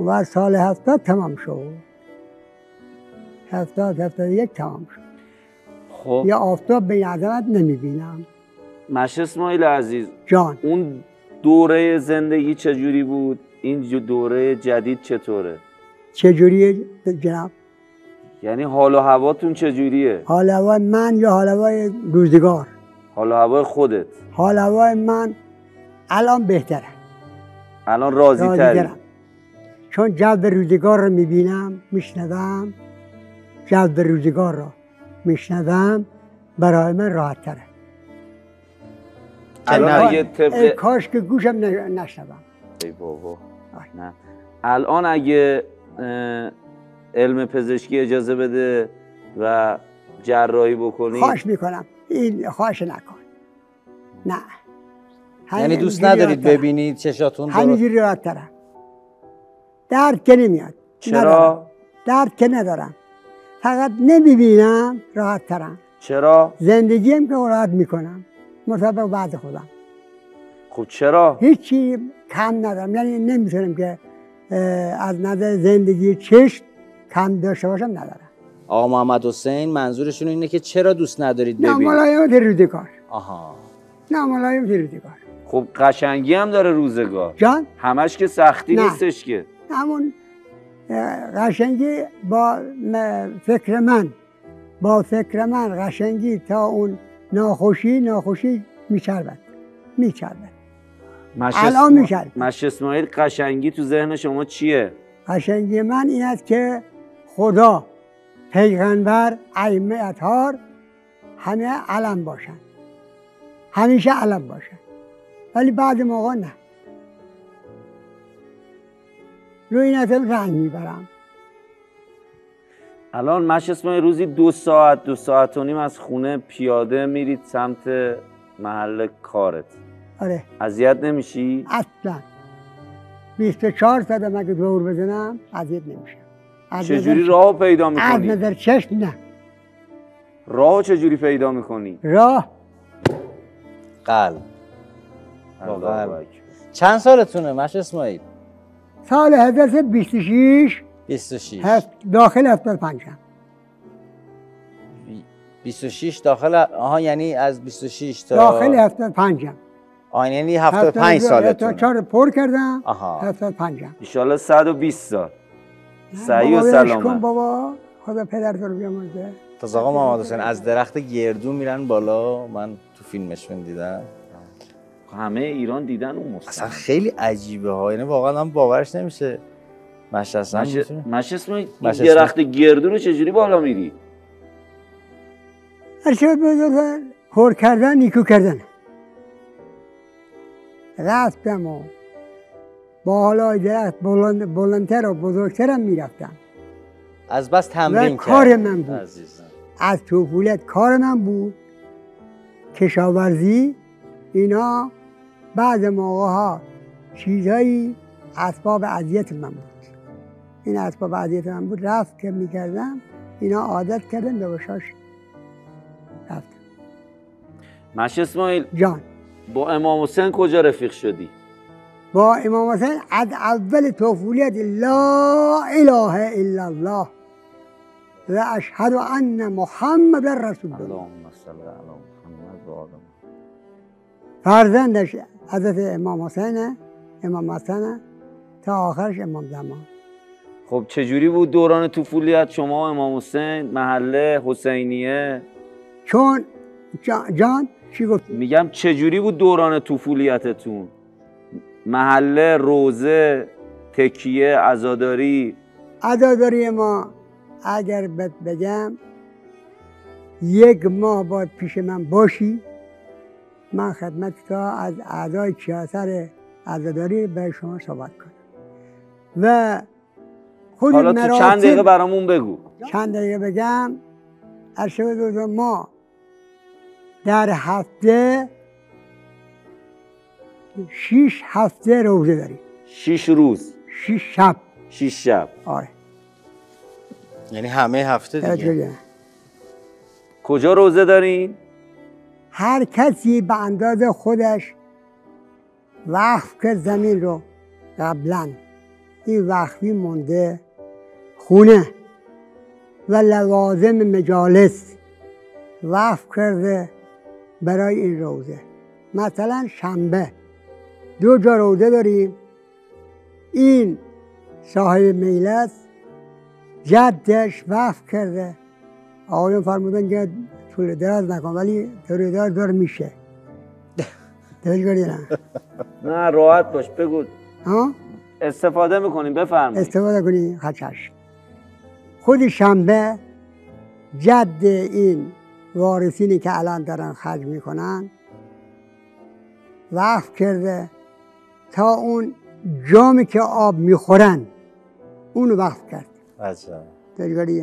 و سال هفتاد تمام شد. هفتاد هفتاد یک تمام شد. خب. یا آفتاب به عظمت نمی‌بینم. مش اسماعیل عزیز جان. اون دوره زندگی چجوری بود؟ این دوره جدید چطوره؟ چجوری جناب؟ یعنی حال و هواتون چجوریه؟ حال هوای من یا حال هوای روزگار؟ حال و هوای خودت. حال هوای من الان بهتره. الان راضی تری؟ راضی‌ترم. چون جو روزگار رو می‌بینم میشنوم. جو روزگار رو میشنوم برای من راحت تره. الان ای طبق کاش که گوشم نشنوم. ای بابا. نه. الان اگه علم پزشکی اجازه بده و جراحی بکنی خواهش می‌کنم. این خواهش نکن. نه. یعنی دوست ندارید. ببینید چشاتون همینجوری راحت ترم درد که نمیاد. ندارم. چرا درد که ندارم. فقط نمی‌بینم راحت ترم چرا؟ زندگیم که راحت می‌کنم. مطابق بعد خودم خب چرا؟ هیچی کم ندارم. یعنی نمی‌تونم که از نظر زندگی چشم کم داشته باشم ندارم. آقا محمد حسین منظورشون اینه که چرا دوست ندارید ببینید؟ ناملایمت روزگار آها. ناملایمت روزگار خب قشنگی هم داره روزگار. جان؟ همش که سختی نه. نیستش که. همون قشنگی با فکر من با فکر من قشنگی تا اون ناخوشی ناخوشی میچربد میچربد. الان می‌کرد. مش اسماعیل قشنگی تو ذهن شما چیه؟ قشنگی من این است که خدا پیغمبر ائمه اطهار همه علم باشن. همیشه علم باشن. ولی بعد موقع نه. روی نتم رنگ می‌برم. الان مش اسماعیل روزی دو ساعت دو ساعت و نیم از خونه پیاده میرید سمت محل کارت. آره. اذیت نمیشی؟ اصلا. 24 ساعت هم اگه دور بزنم اذیت نمیشم. از چجوری نظر- راهو پیدا از می‌کنی؟ نظر چشم نه. راهو چجوری پیدا می‌کنی؟ راه. قلب. اکبر. چند سالتونه مش اسماعیل سال 1326 26 هفت داخل 75 هم. 26 داخل آها یعنی از 26 تا داخل 75 هم. آه یعنی 75 سالتونه. چهار پر کردم آها. 75 هم. ایشالله 120 سال. صحیح و سلامت. بابا. خدا پدر تو رو بیامرزه. تا آقا محمد حسین از درخت گردو میرن بالا. من تو فیلمشون دیدم. همه ایران دیدن اون اصلا مستند خیلی عجیبه ها. یعنی واقعا هم باورش نمیشه. مشت اصلا مش می‌تونه؟ مش اسماعیل این مش اسماعیل. درخت گردو رو چجوری بالا میری هر چه بزرگ پر کردن نیکو کردن رفتم و با حالای درخت بلند بلندتر و بزرگترم می‌رفتم از بس تمرین و کار کرد. من بود. عزیزم از طفولیت کار من بود کشاورزی اینا بعض موقع ها چیزهایی اسباب اذیت من بود این اسباب اذیت من بود رفت که می‌کردم اینا عادت کردن به بشاش رفتم مش اسماعیل جان. با امام حسین کجا رفیق شدی؟ با امام حسین از اول طفولیت لا اله الا الله. و اشهد ان محمد رسول الله. فرزندش حضرت امام حسین امام حسن تا آخرش امام زمان. خب چجوری بود دوران طفولیت؟ شما امام حسین محله حسینیه؟ چون جان, چی گفت؟ میگم چجوری بود دوران طفولیتتون؟ محله روزه تکیه عزاداری؟ عزاداری ما اگر بهت بگم یک ماه باید پیش من باشی. من خدمت تا از اعضای کیاسر عزاداری به شما صحبت کنم. و خود حالا تو چند دقیقه برامون بگو. چند دقیقه بگم؟ ارشد ما در هفته شیش هفته روزه داریم. شیش روز. شیش شب. شیش شب. آره. یعنی همه هفته دیگه. کجا روزه دارین؟ هر کسی به اندازه خودش وقف کرد زمین رو. قبلا. این وقفی مونده خونه و لوازم مجالس وقف کرده برای این روزه. مثلا شنبه. دو جا روزه داریم. این صاحب میله است. جدش وقف کرده. آقایون فرمودن که طول دراز نکن ولی طول دراز دار میشه. توجه کردی نه. نه راحت باش بگو. ها؟ استفاده می‌کنیم بفرمایید استفاده کنی خچش خود شنبه جد این وارثینی که الان دارن خرج می‌کنن وقف کرده تا اون جامی که آب می‌خورن. اونو وقف کرد.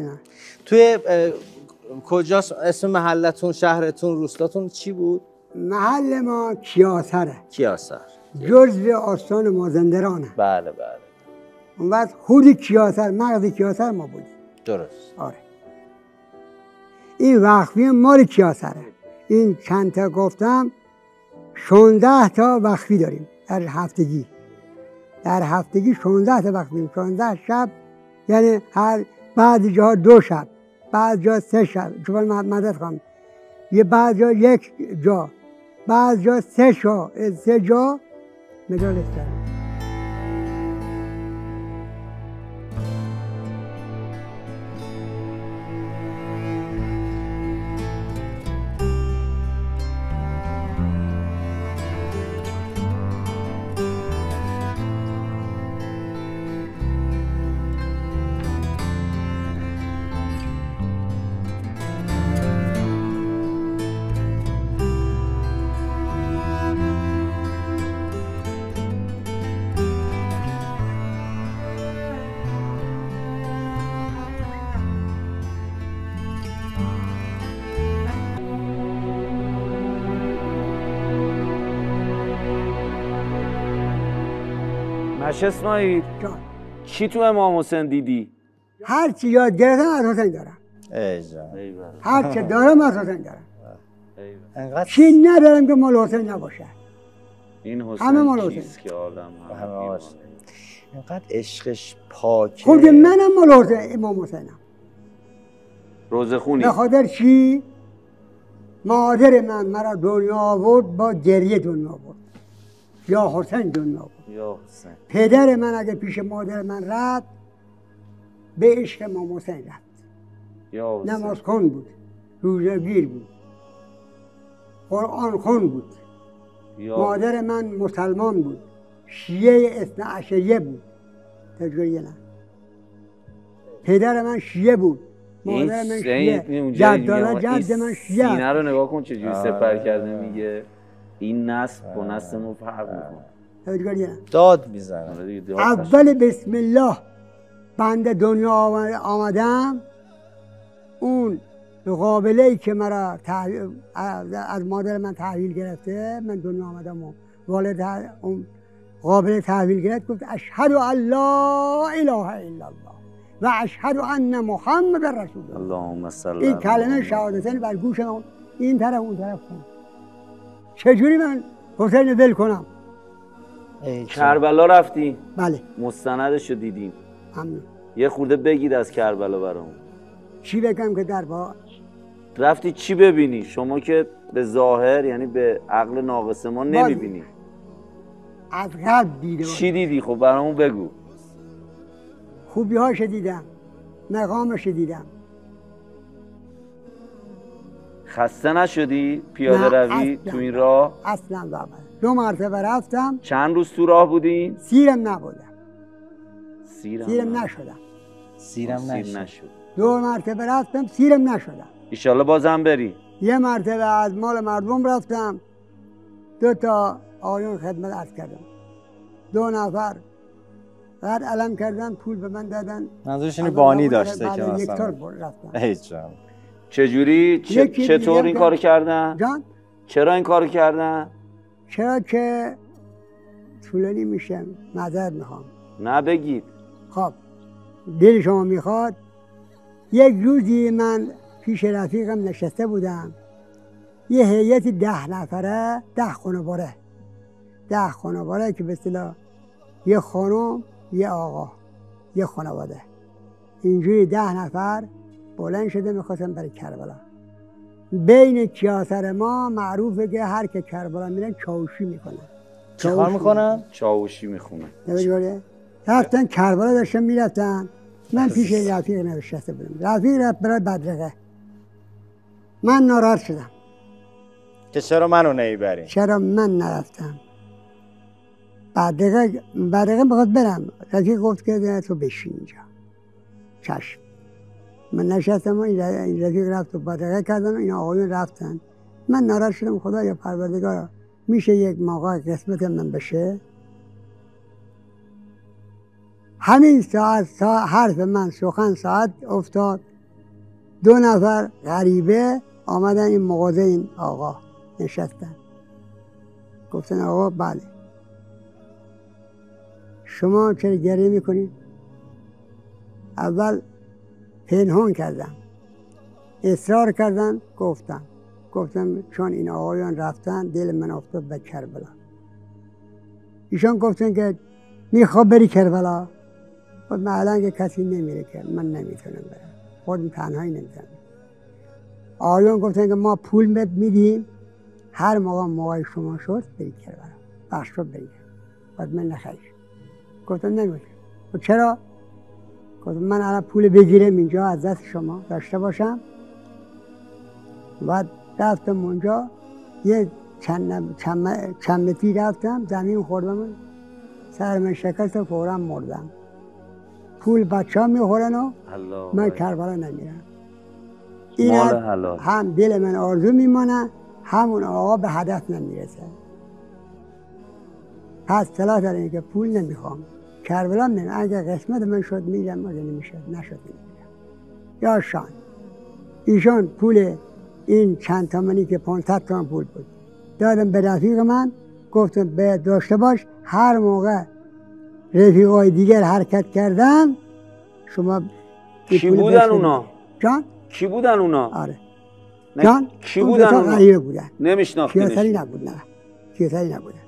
نه توی کجاست؟ اسم محلتون شهرتون روستاتون چی بود؟ محل ما کیاسره. کیاسر. جزو آستان مازندرانه. بله بله. اون وقت خود کیاسر مغز کیاسر ما بودیم درست. آره. این وقفی مال کیاسره این چند تا گفتم 16 تا وقفی داریم در هفتگی. در هفتگی 16 تا وقفی 16 شب یعنی هر بعضی جاها دو شب بعض جا سه شب. من مدد خواهم یه بعض جا یک جا بعض جا سه شا. سه جا مدال استرن اسماعیل جان. چی تو امام حسین دیدی؟ هر چی یاد گرفتم از حسین دارم. هر چی دارم از حسین دارم. انقدر چی ندارم که مال حسین نباشه. این همه مال حسین. حسین. که آدم همه. اینقدر عشقش پاکه. خود خب منم مال حسین امام حسینم. روزه خونی؟ به خاطر چی؟ مادر من مرا دنیا آورد با گریه دنیا آورد. یا حسین دنیا یا حسین. پدر من اگه پیش مادر من رفت به عشق امام حسین رفت. یا حسین. نماز خون بود روزه گیر بود قرآن خون بود. یا مادر من مسلمان بود شیعه اثنا عشریه بود. تجربه نه. پدر من شیعه بود مادر من شیعه. این جد من شیعه سینه رو نگاه کن چجوری. سپر کرده میگه. این نسل با نسل ما فرق می‌کنه. داد می‌زنه آره اول بسم الله. بنده دنیا آمد- آمدم. اون قابله ای که مرا تحویل- از مادر من تحویل گرفته من دنیا آمدم و والد اون قابله تحویل گرفت گفت اشهد ان لا اله الا الله و اشهد ان محمد رسول الله. اللهم صل این کلمه. شهادتین بر گوش من این طرف اون طرف کن چجوری من حسین ول کنم. کربلا رفتی؟ بله. مستندش رو دیدیم. ممنون. یه خورده بگید از کربلا برامون. چی بگم که در با رفتی چی ببینی؟ شما که به ظاهر یعنی به عقل ناقص ما نمی‌بینی. از قلب دیده چی دیدی؟ خب برامون بگو. خوبی هاش دیدم. مقامش دیدم. خسته نشدی پیاده روی. تو این راه؟ اصلا بابا. دو مرتبه رفتم. چند روز تو راه بودین سیرم نبودم. سیرم, سیرم. نشدم. سیرم سیر نشد. دو مرتبه رفتم سیرم نشدم. ایشالله بازم بری. یه مرتبه از مال مردم رفتم. دو تا آیون خدمت عرض کردم. دو نفر بعد علم کردن پول به من دادن. منظورش اینه بانی داشته که یک مثلا رفتم. ای جان. چجوری؟ دیگه چطور این که- کردن؟ جان. چرا این کارو کردن؟ چرا که طولانی میشه. معذرت می‌خوام. نه بگید. خب. دل شما می‌خواد. یک روزی من پیش رفیقم نشسته بودم. یه هیئت ده نفره ده خانواره ده خانواره که به اصطلاح یه خانم یه آقا یه خانواده. اینجوری ده نفر بلند شده می‌خواستم برای کربلا. بین کیاسر ما معروفه که هر که کربلا میرن چاوشی می‌کنن چیکار می‌کنن؟ چاوشی می‌خونه نمی‌دونی؟ رفتن کربلا داشتن می‌رفتن. من پیش رفیق نشسته بودم. رفیق رفت برای بدرقه. من ناراحت شدم. که چرا منو نمی‌بری چرا من نرفتم؟ بدرقه بدرقه می‌خواد برم. رفیق گفت که تو بشین اینجا. چشم. من نشستم و این رفیق رفت و بدرقه کردن این آقایون رفتن. من ناراحت شدم خدا یا پروردگارا میشه یک موقع قسمت من بشه؟ همین ساعت سا حرف من سخن ساعت افتاد. دو نفر غریبه آمدن این مغازه این آقا نشستن. گفتن آقا بله. شما چرا گریه می‌کنید؟ اول پنهان کردم. اصرار کردن گفتم. گفتم چون این آقایان رفتن دل من افتاد به کربلا. ایشان گفتن که می‌خواد بری کربلا. خود من الان که کسی نمیره که من نمی‌تونم برم. خودم تنهایی نمی‌تونم. آقایان گفتن که ما پول میدیم. هر موقع موقع شما شد بری کربلا. بخش شد بری بعد من نخیر گفتم نمی‌تونم خب چرا؟ من الان پول بگیرم اینجا از دست شما داشته باشم. بعد رفتم اونجا یه چند, چند, چند رفتم زمین خوردم سر من شکست و فورا مردم. پول بچه ها می‌خورن و من. کربلا نمیرم. این هم- دل من آرزو میمانه همون آقا به هدف نمی‌رسه. پس صلاح داره که پول نمی‌خوام. کربلا نمی اگر قسمت من شد میرم اگر نمی‌شد نشد نمیرم یا شان ایشان پول این چند تومنی که 500 تومن پول بود. دادم به رفیق من گفتم به داشته باش هر موقع رفیقای دیگر حرکت کردن شما کی بودن اونا؟ جان؟ کی بودن اونا؟ آره. نه، جان؟ کی بودن اونا؟ غریبه بودن. نمیشناختینش. سیاستی نبود نه. سیاستی نبودن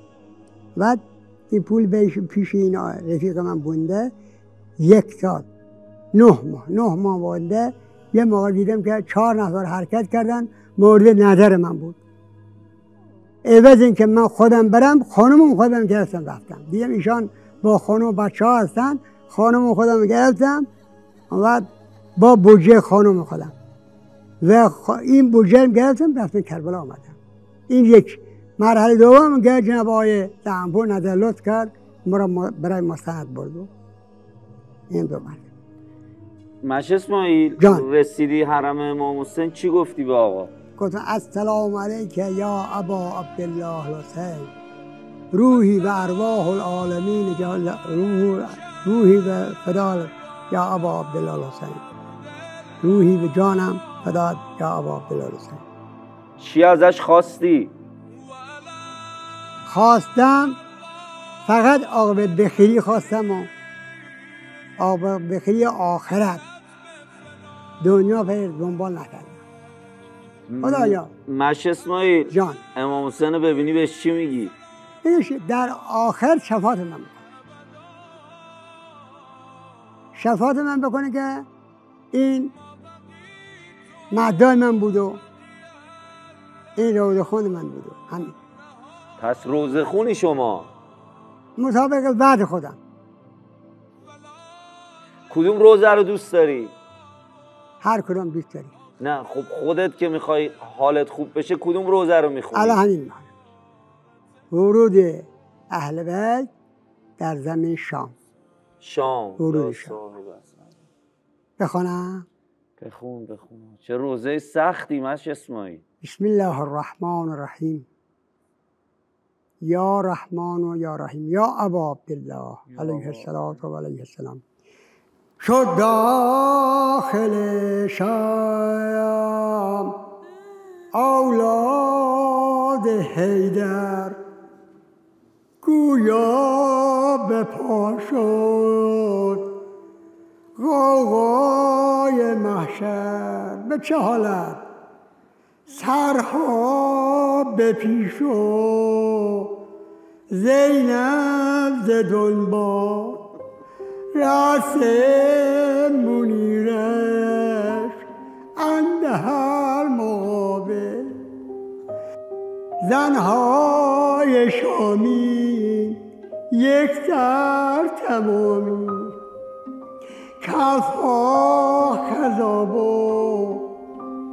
بعد این پول بهش پیش این آ- رفیق من بونده یک سال نه ماه نه ماه بونده یه موقع دیدم که چهار نفر حرکت کردن مورد نظر من بود. عوض اینکه من خودم برم خانم خودم گرفتم رفتم. دیدم ایشان با خانم بچه ها هستن خانم خودم گرفتم و با بودجه خانم خودم. و این بودجه رو گرفتم رفتم کربلا آمدم این یک مرحله دوم که جناب آقای دهنپور لطف کرد. مرا برای مستند برد این دو مرحله. مش اسماعیل جان. رسیدی حرم امام حسین. چی گفتی به آقا؟ گفتم السلام علیک یا ابا عبدالله الحسین. روحی و ارواح العالمین جل روح روحی و فدال یا ابا عبدالله الحسین. روحی و جانم فداد یا ابا عبدالله الحسین. چی ازش خواستی؟ خواستم فقط عاقبت بخیری خواستم و عاقبت بخیری آخرت. دنیا پر دنبال نکردم. خدایا مش اسماعیل. جان. امام حسین رو ببینی بهش چی میگی؟ در آخر شفاعت من بکنه شفاعت من بکنه که این مدای من بود و این روز خون من بود و همین. پس روزه خونی شما. مطابق وعد خودم. کدوم روزه رو دوست داری؟ هر کدام دوست داری. نه خب خودت که می‌خوای حالت خوب بشه کدوم روزه رو می‌خونی؟ الان همین ورود اهل بیت در زمین شام. شام. ورود شام. بخوانم بخون بخون. چه روزه سختی مش اسماعیل. بسم الله الرحمن الرحیم. یا رحمان و یا رحیم یا ابا عبدالله علیه السلام و علیه السلام. شد داخل شام اولاد حیدر گویا به پا شد. غوغای محشر به چه حالت؟ سرها به پیش زینب ز دنبال راس منیرش اندهر مقابل زنهای شامی یک سر تمامی کفها خذاب و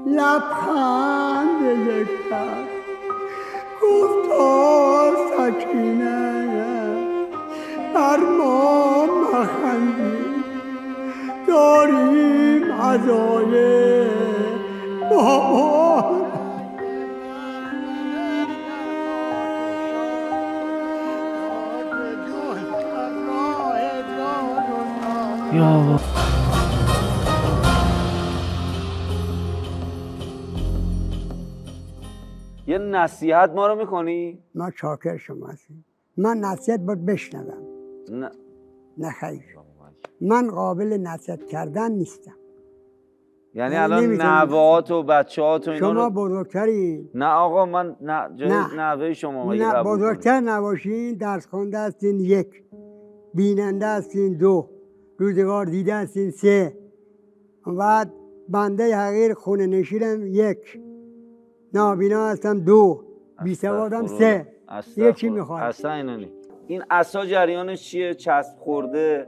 لبخند یک سر گفتا سکینه بر ما مخندی. داریم عزای بابا یه نصیحت ما رو می‌کنی؟ ما چاکر شما هستیم. من نصیحت باید بشنوم. نه نه خیر. من قابل نصیحت کردن نیستم. یعنی الان. نوهات و بچه هات و اینا شما رو... بزرگترین نه آقا من نه. نوه شما نه؟ بزرگتر نباشین. درس خوانده هستین یک. بیننده هستین دو. روزگار دیده هستین سه. و بعد بنده حقیر خونه نشینم یک. نابینا هستم دو. بی سوادم سه. چی می‌خواد اصلا اینا نی این عصا جریانش چیه؟ چسب خورده.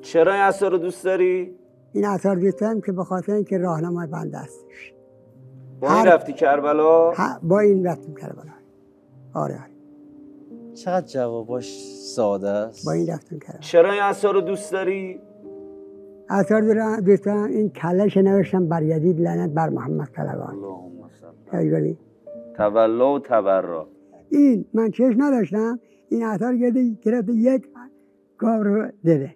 چرا این عصا رو دوست داری؟ این اثر دوستم که به خاطر اینکه راهنمای بنده هستش. با این هر- رفتی کربلا؟ ها، با این رفتیم کربلا. آره آره. چقدر جواباش ساده است؟ با این رفتیم کربلا. چرا این عصا رو دوست داری؟ اثر دارم دوستم این کلش نوشتم بر یزید لعنت بر محمد اللهم یادگاری؟ تولا و تبرا این من چشم نداشتم این اثر گرفته یک گاو رو دده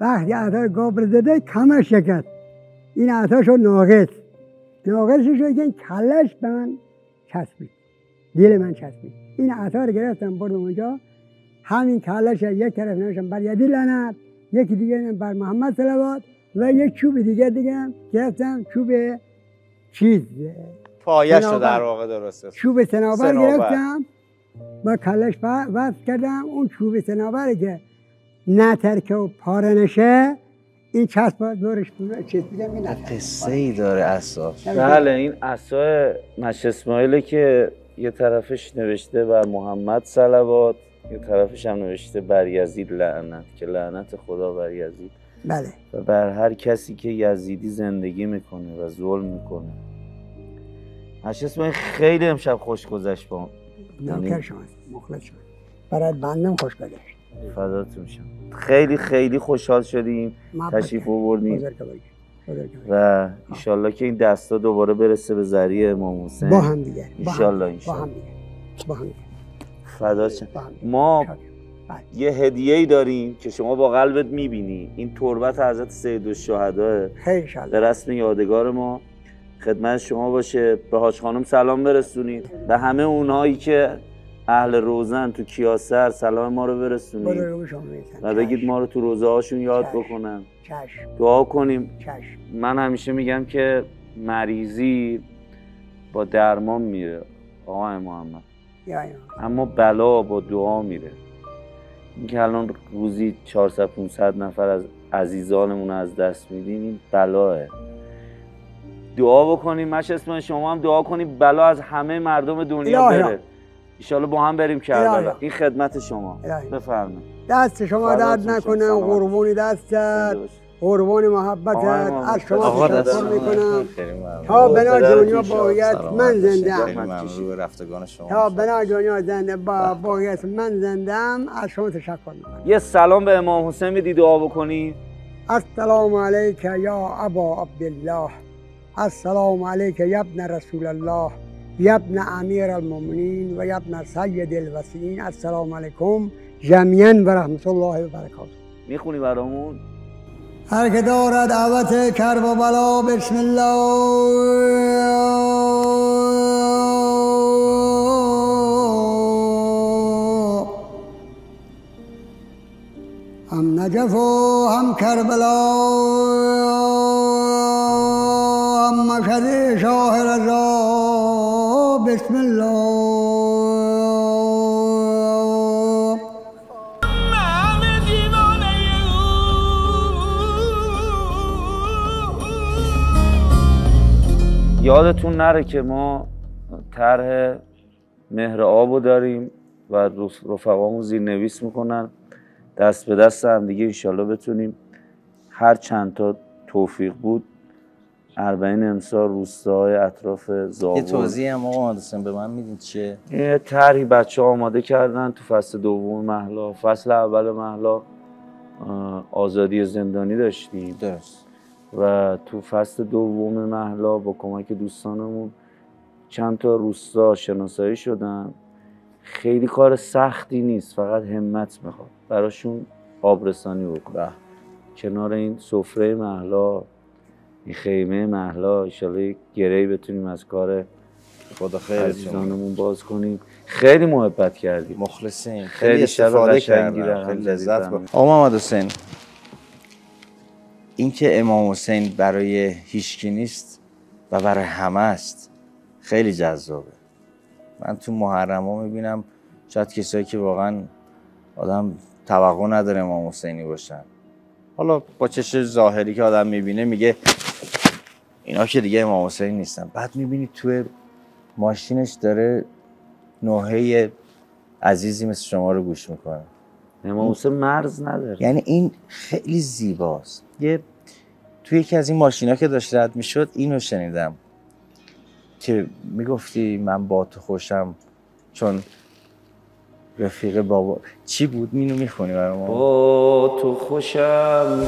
وقتی اثر گاو رو دده کمش شکست. این اثر شد ناقص. ناقصش شد که کلش به من چسبید. دل من چسبید. این اثر گرفتم بردم اونجا. همین کلش رو یک طرف نوشتم بر یدی لعنت. یکی دیگه بر محمد صلوات. و یک چوب دیگه دیگه گرفتم چوب چیز. پایش رو. در واقع درسته چوب سنابر. گرفتم. با کلش وصل کردم. اون چوب سنابری که نترکه و پاره نشه این چسب دورش چسبیدم این نترکه قصه ای داره اساس. بله این عصا مش اسماعیله که یه طرفش نوشته بر محمد صلوات یه طرفش هم نوشته بر یزید لعنت که لعنت خدا بر یزید. بله. و بر هر کسی که یزیدی زندگی می‌کنه و ظلم می‌کنه. مش اسماعیل خیلی امشب خوش گذشت با نوکر شما مخلص شما برای بندم خوش گذشت. فداتون شم خیلی خیلی خوشحال شدیم. تشریف. آوردیم. و ایشالله که این دستا دوباره برسه به ذریع امام حسین. با هم هم- ایشالله، با ایشالله. هم با هم شم. با هم دیگه. ما. بله. یه هدیه ای داریم که شما با قلبت می‌بینی. این تربت حضرت سید الشهدا خیلی به رسم یادگار ما. خدمت شما باشه. به حاج خانم سلام برسونید. به همه اونهایی که اهل روزن تو کیاسر سلام ما رو برسونید. و بگید ما رو تو روزه هاشون یاد. بکنن. دعا کنیم. من همیشه میگم که مریضی با درمان میره. آقای محمد. اما بلا با دعا میره. اینکه الان روزی 400 500 نفر از عزیزانمون از دست میدیم این بلاه. دعا بکنیم مش اسم شما هم دعا کنیم بلا از همه مردم دنیا. بره ایشالا با هم بریم کربلا. این خدمت شما. بفرمایید دست شما درد. نکنه. قربونی دستت قربون محبتت. از شما تشکر می‌کنم. تا بنا دنیا. باید من. زنده ام. تا بنا دنیا زنده با باید من زنده ام از شما تشکر می‌کنم یه سلام به امام حسین بدی دعا بکنی السلام علیک یا ابا عبدالله السلام علیک ابن رسول الله ابن امیر المؤمنین و ابن سید الوسیین السلام علیکم جميعا و رحمت الله و برکاته. می‌خونی برامون؟ هر که دارد دعوت کرب و بلا بسم الله. هم نجف و هم کربلا هم مشهد شاه رضا بسم الله. یادتون نره که ما طرح مهر آبو داریم و رف- رفقامون زیرنویس می‌کنن. دست به دست هم دیگه انشالله بتونیم. هر چند تا توفیق بود اربعین امسال روستاهای اطراف یه زاغون توضیح هم آقا به من میدین چیه؟ یه طرحی بچه ها آماده کردن تو فصل دوم محلا. فصل اول محلا آزادی زندانی داشتیم. درست. و تو فصل دوم محلا با کمک دوستانمون چند تا روستا شناسایی شدن. خیلی کار سختی نیست فقط همت می‌خواد. براشون آبرسانی بکن به کنار این سفره محلا این خیمه محلا ایشالا یک گرهی بتونیم از کار خدا عزیزانمون باز کنیم. خیلی محبت کردیم مخلصین. خیلی خیلی استفاده هم خیلی لذت آقا محمد حسین اینکه امام حسین برای هیچکی نیست و برای همه است خیلی جذابه. من تو محرم ها می‌بینم شاید کسایی که واقعا آدم توقع نداره امام حسینی باشن. حالا با چش ظاهری که آدم می‌بینه میگه اینا که دیگه امام حسین نیستن. بعد می‌بینی توی ماشینش داره نوحه عزیزی مثل شما رو گوش می‌کنه. امام حسین مرز نداره. یعنی این خیلی زیباست. یه توی یکی از این ماشینا که داشت رد می‌شد اینو شنیدم که می‌گفتی من با تو خوشم چون رفیق بابا. چی بود مینو می‌خونی برای ما با تو خوشم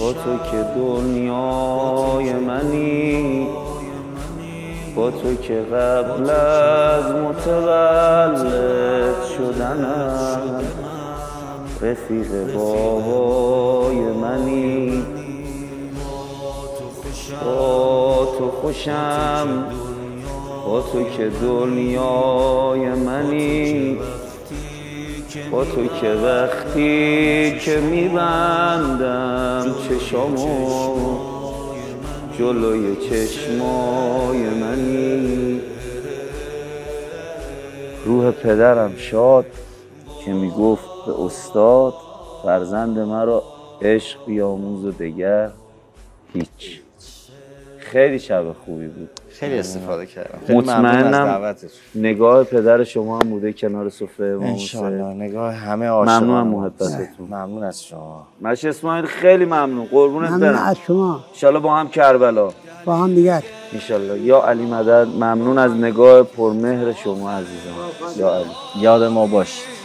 با تو که دنیای منی با تو که قبل از متولد شدنم. رفیق بابای منی با تو خوشم. با تو که دنیای منی با تو که وقتی که میبندم چشامو جلوی چشمای منی. روح پدرم شاد که می‌گفت به استاد فرزند مرا عشق بیاموز و دگر هیچ. خیلی شب خوبی بود. خیلی استفاده کردم. خیلی ممنون از مطمئنم نگاه پدر شما هم بوده کنار سفره حسین. نگاه همه عاشقان ممنونم ما. محبتتون. ممنون از شما. مش اسماعیل خیلی ممنون. قربونت ممنون برم. از شما. انشالله با هم کربلا. با هم دیگر انشالله یا علی مدد ممنون از نگاه پرمهر شما عزیزم یا علی. یاد ما باشید